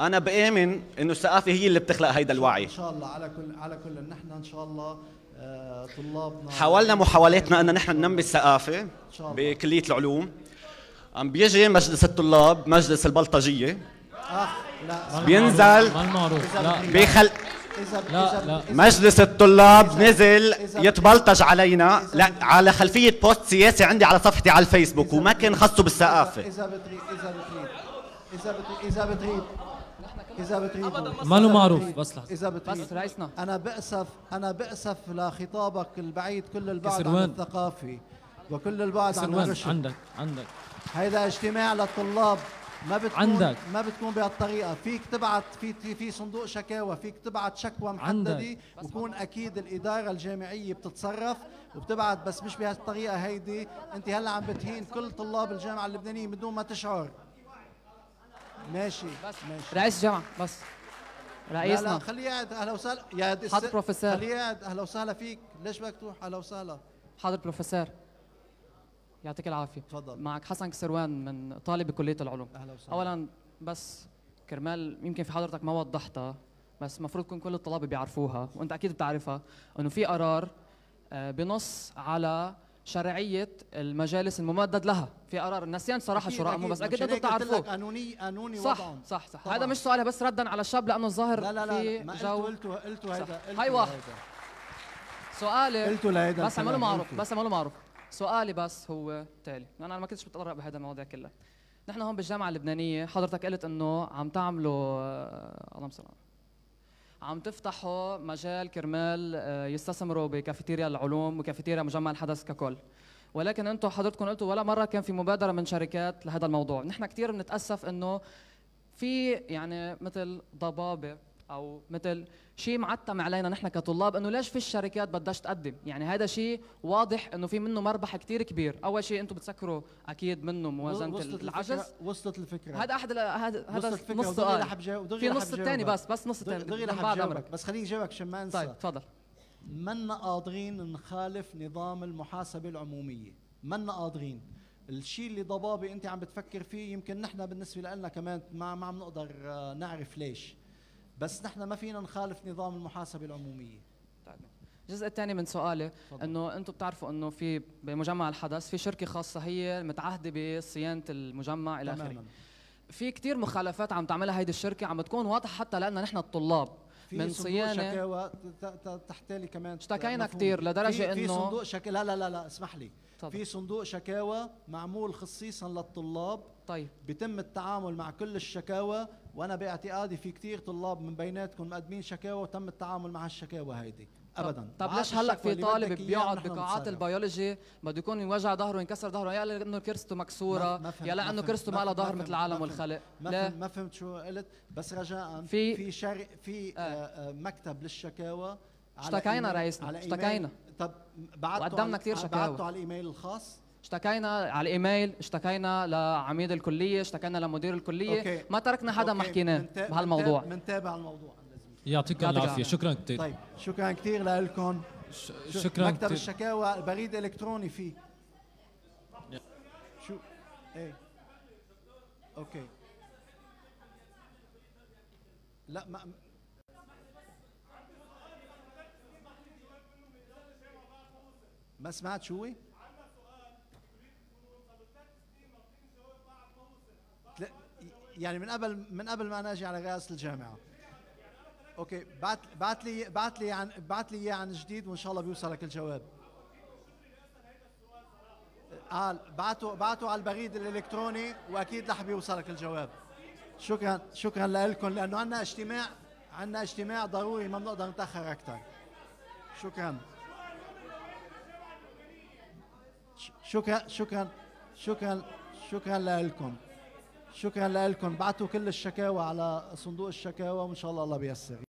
[SPEAKER 15] أنا بآمن إنه الثقافة هي اللي بتخلق هيدا الوعي.
[SPEAKER 3] إن شاء الله على كل على كل نحن إن شاء الله آه، طلابنا.
[SPEAKER 15] حاولنا محاولاتنا إن نحن ننمي الثقافة
[SPEAKER 3] شاء الله.
[SPEAKER 15] بكلية العلوم. عم بيجي مجلس الطلاب مجلس البلطجية.
[SPEAKER 3] اخ لا.
[SPEAKER 15] بينزل
[SPEAKER 6] ما المعروف. لا
[SPEAKER 15] بيخل
[SPEAKER 3] إذا
[SPEAKER 6] لا
[SPEAKER 3] إذا-
[SPEAKER 6] لا.
[SPEAKER 3] إذا-
[SPEAKER 15] مجلس الطلاب نزل
[SPEAKER 3] إذا-
[SPEAKER 15] يتبلطج علينا. لا على خلفية بوست سياسي عندي على صفحتي على الفيسبوك وما كان خصه بالثقافة.
[SPEAKER 3] إذا بتريد إذا بتريد إذا بتريد إذا بتريد إذا بتريد
[SPEAKER 6] ما له معروف، بس لحظة.
[SPEAKER 3] إذا بتريد
[SPEAKER 16] بس رئيسنا.
[SPEAKER 3] أنا بأسف أنا بأسف لخطابك البعيد كل البعد عن. الثقافي وكل البعد عن الرشد
[SPEAKER 6] عندك عندك
[SPEAKER 3] هيدا اجتماع للطلاب ما بتكون
[SPEAKER 6] عندك.
[SPEAKER 3] ما بتكون بهالطريقة فيك تبعت في في صندوق شكاوى فيك تبعت شكوى
[SPEAKER 6] محددة.
[SPEAKER 3] ويكون أكيد الإدارة الجامعية بتتصرف وبتبعت بس مش بهالطريقة هيدي أنت هلأ عم بتهين كل طلاب الجامعة اللبنانية بدون ما تشعر ماشي ماشي.
[SPEAKER 16] رئيس الجامعة بس.
[SPEAKER 3] لا
[SPEAKER 16] رئيسنا
[SPEAKER 3] لا خليه قاعد أهلا وسهلا. يا دس-
[SPEAKER 16] حاضر بروفيسور.
[SPEAKER 3] خليه قاعد أهلا وسهلا فيك. ليش بدك تروح؟ أهلا وسهلا.
[SPEAKER 16] حاضر بروفيسور. يعطيك العافية.
[SPEAKER 3] تفضل.
[SPEAKER 16] معك حسن كسروان من طالب بكلية العلوم.
[SPEAKER 3] أهلا وسهلا.
[SPEAKER 16] اولا بس كرمال يمكن في حضرتك ما وضحتها بس المفروض يكون كل الطلاب بيعرفوها وأنت أكيد بتعرفها إنه في قرار آه، بنص على شرعية المجالس الممدد لها في قرار النسيان
[SPEAKER 3] صراحة
[SPEAKER 16] شو
[SPEAKER 3] أكيد.
[SPEAKER 16] بس
[SPEAKER 3] أكيد أنتم
[SPEAKER 16] بتعرفوه
[SPEAKER 3] قانوني قانوني
[SPEAKER 16] صح
[SPEAKER 3] وضعهم
[SPEAKER 16] صح صح
[SPEAKER 3] طبعاً.
[SPEAKER 16] هذا مش سؤالي بس ردا على الشاب لأنه الظاهر
[SPEAKER 3] لا لا
[SPEAKER 16] في
[SPEAKER 3] لا ما
[SPEAKER 16] جو
[SPEAKER 3] قلتوا قلتوا. هيدا قلتوا
[SPEAKER 16] هاي واحد. سؤالي
[SPEAKER 3] قلتوا لهيدا
[SPEAKER 16] بس
[SPEAKER 3] الكلام،
[SPEAKER 16] معروف. بس عمله معروف سؤالي بس هو تالي أنا ما كنتش بتطرق بهذا المواضيع كلها نحن هون بالجامعة اللبنانية حضرتك قلت إنه عم تعملوا آه، اللهم صل على. عم تفتحوا مجال كرمال آه، يستثمروا بكافيتيريا العلوم وكافيتيريا مجمع الحدث ككل. ولكن أنتم حضرتكم قلتوا ولا مرة كان في مبادرة من شركات لهذا الموضوع. نحن كثير بنتأسف إنه في يعني مثل ضبابة أو مثل شيء معتم علينا نحن كطلاب إنه ليش في الشركات بدهاش تقدم؟ يعني هذا شيء واضح إنه في منه مربح كثير كبير. أول شيء أنتم بتسكروا أكيد منه موازنة
[SPEAKER 3] وصلت
[SPEAKER 16] العجز.
[SPEAKER 3] الفكرة- وصلت الفكرة.
[SPEAKER 16] هذا أحد هذا نص سؤال. في نص الثاني. بس بس نص الثاني.
[SPEAKER 3] دغري رح
[SPEAKER 16] أمرك.
[SPEAKER 3] بس خليني جاوبك عشان ما أنسى.
[SPEAKER 16] طيب تفضل.
[SPEAKER 3] منا قادرين نخالف نظام المحاسبة العمومية؟ منا قادرين الشيء اللي ضبابي أنت عم بتفكر فيه يمكن نحن بالنسبة لنا كمان ما ما عم نقدر آه، نعرف ليش. بس نحن ما فينا نخالف نظام المحاسبة العمومية.
[SPEAKER 16] الجزء الثاني من سؤالي إنه أنتم بتعرفوا إنه في بمجمع الحدث في شركة خاصة هي متعهدة بصيانة المجمع إلى
[SPEAKER 3] آخره.
[SPEAKER 16] في كتير مخالفات عم تعملها هيدي الشركة عم بتكون واضحة حتى لنا نحن الطلاب
[SPEAKER 3] في
[SPEAKER 16] من صيانة.
[SPEAKER 3] شكاوى ت- ت- تحتالي كمان
[SPEAKER 16] اشتكينا
[SPEAKER 3] مفهوم.
[SPEAKER 16] كتير لدرجة
[SPEAKER 3] في في صندوق شك... لا لا لا لا اسمح لي.
[SPEAKER 16] تفضل.
[SPEAKER 3] في صندوق شكاوى معمول خصيصا للطلاب.
[SPEAKER 16] طيب.
[SPEAKER 3] بيتم التعامل مع كل الشكاوى وأنا باعتقادي في كتير طلاب من بيناتكم مقدمين شكاوى وتم التعامل مع الشكاوى هيدي ابدا
[SPEAKER 16] طب ليش
[SPEAKER 3] هلأ
[SPEAKER 16] في طالب بيقعد بقاعات. البيولوجي بده يكون يوجع ظهره وينكسر ظهره يا لأنه كرسته
[SPEAKER 3] مكسورة
[SPEAKER 16] يا
[SPEAKER 3] لأنه
[SPEAKER 16] كرسته
[SPEAKER 3] ما
[SPEAKER 16] لها ظهر مثل العالم والخلق
[SPEAKER 3] ما ما فهمت شو قلت بس رجاء
[SPEAKER 16] في-
[SPEAKER 3] في. في آه. آه مكتب للشكاوى
[SPEAKER 16] اشتكينا رئيسنا،. اشتكينا.
[SPEAKER 3] طب بعتوا
[SPEAKER 16] وقدمنا
[SPEAKER 3] على-
[SPEAKER 16] كتير شكاوى.
[SPEAKER 3] بعتوا على الإيميل الخاص
[SPEAKER 16] اشتكينا على الإيميل اشتكينا لعميد الكلية اشتكينا لمدير الكلية.
[SPEAKER 3] okay.
[SPEAKER 16] ما تركنا حدا ما. حكيناه بهالموضوع.
[SPEAKER 3] منتابع الموضوع.
[SPEAKER 16] يعطيك العافية.
[SPEAKER 6] شكرا كثير
[SPEAKER 3] طيب. شكرا كثير لكم.
[SPEAKER 6] شكراً
[SPEAKER 3] مكتب
[SPEAKER 6] كتير.
[SPEAKER 3] الشكاوى بريد الكتروني فيه. شو؟ إيه. okay. لا ما ما سمعت شو لا يعني من قبل من قبل ما أنا أجي على رئاسه الجامعة. okay بعت بعت لي بعت لي عن بعت لي إياه عن جديد وإن شاء الله بيوصلك الجواب. قال بعتوا بعتوا على البريد الإلكتروني وأكيد رح بيوصلك الجواب. شكرا شكرا لكم لأنه عندنا اجتماع عندنا اجتماع ضروري ما بنقدر نتأخر أكثر شكرا. شكرا شكرا شكرا شكرا لكم شكرا لكم. بعتوا كل الشكاوى على صندوق الشكاوى وإن شاء الله الله بيسر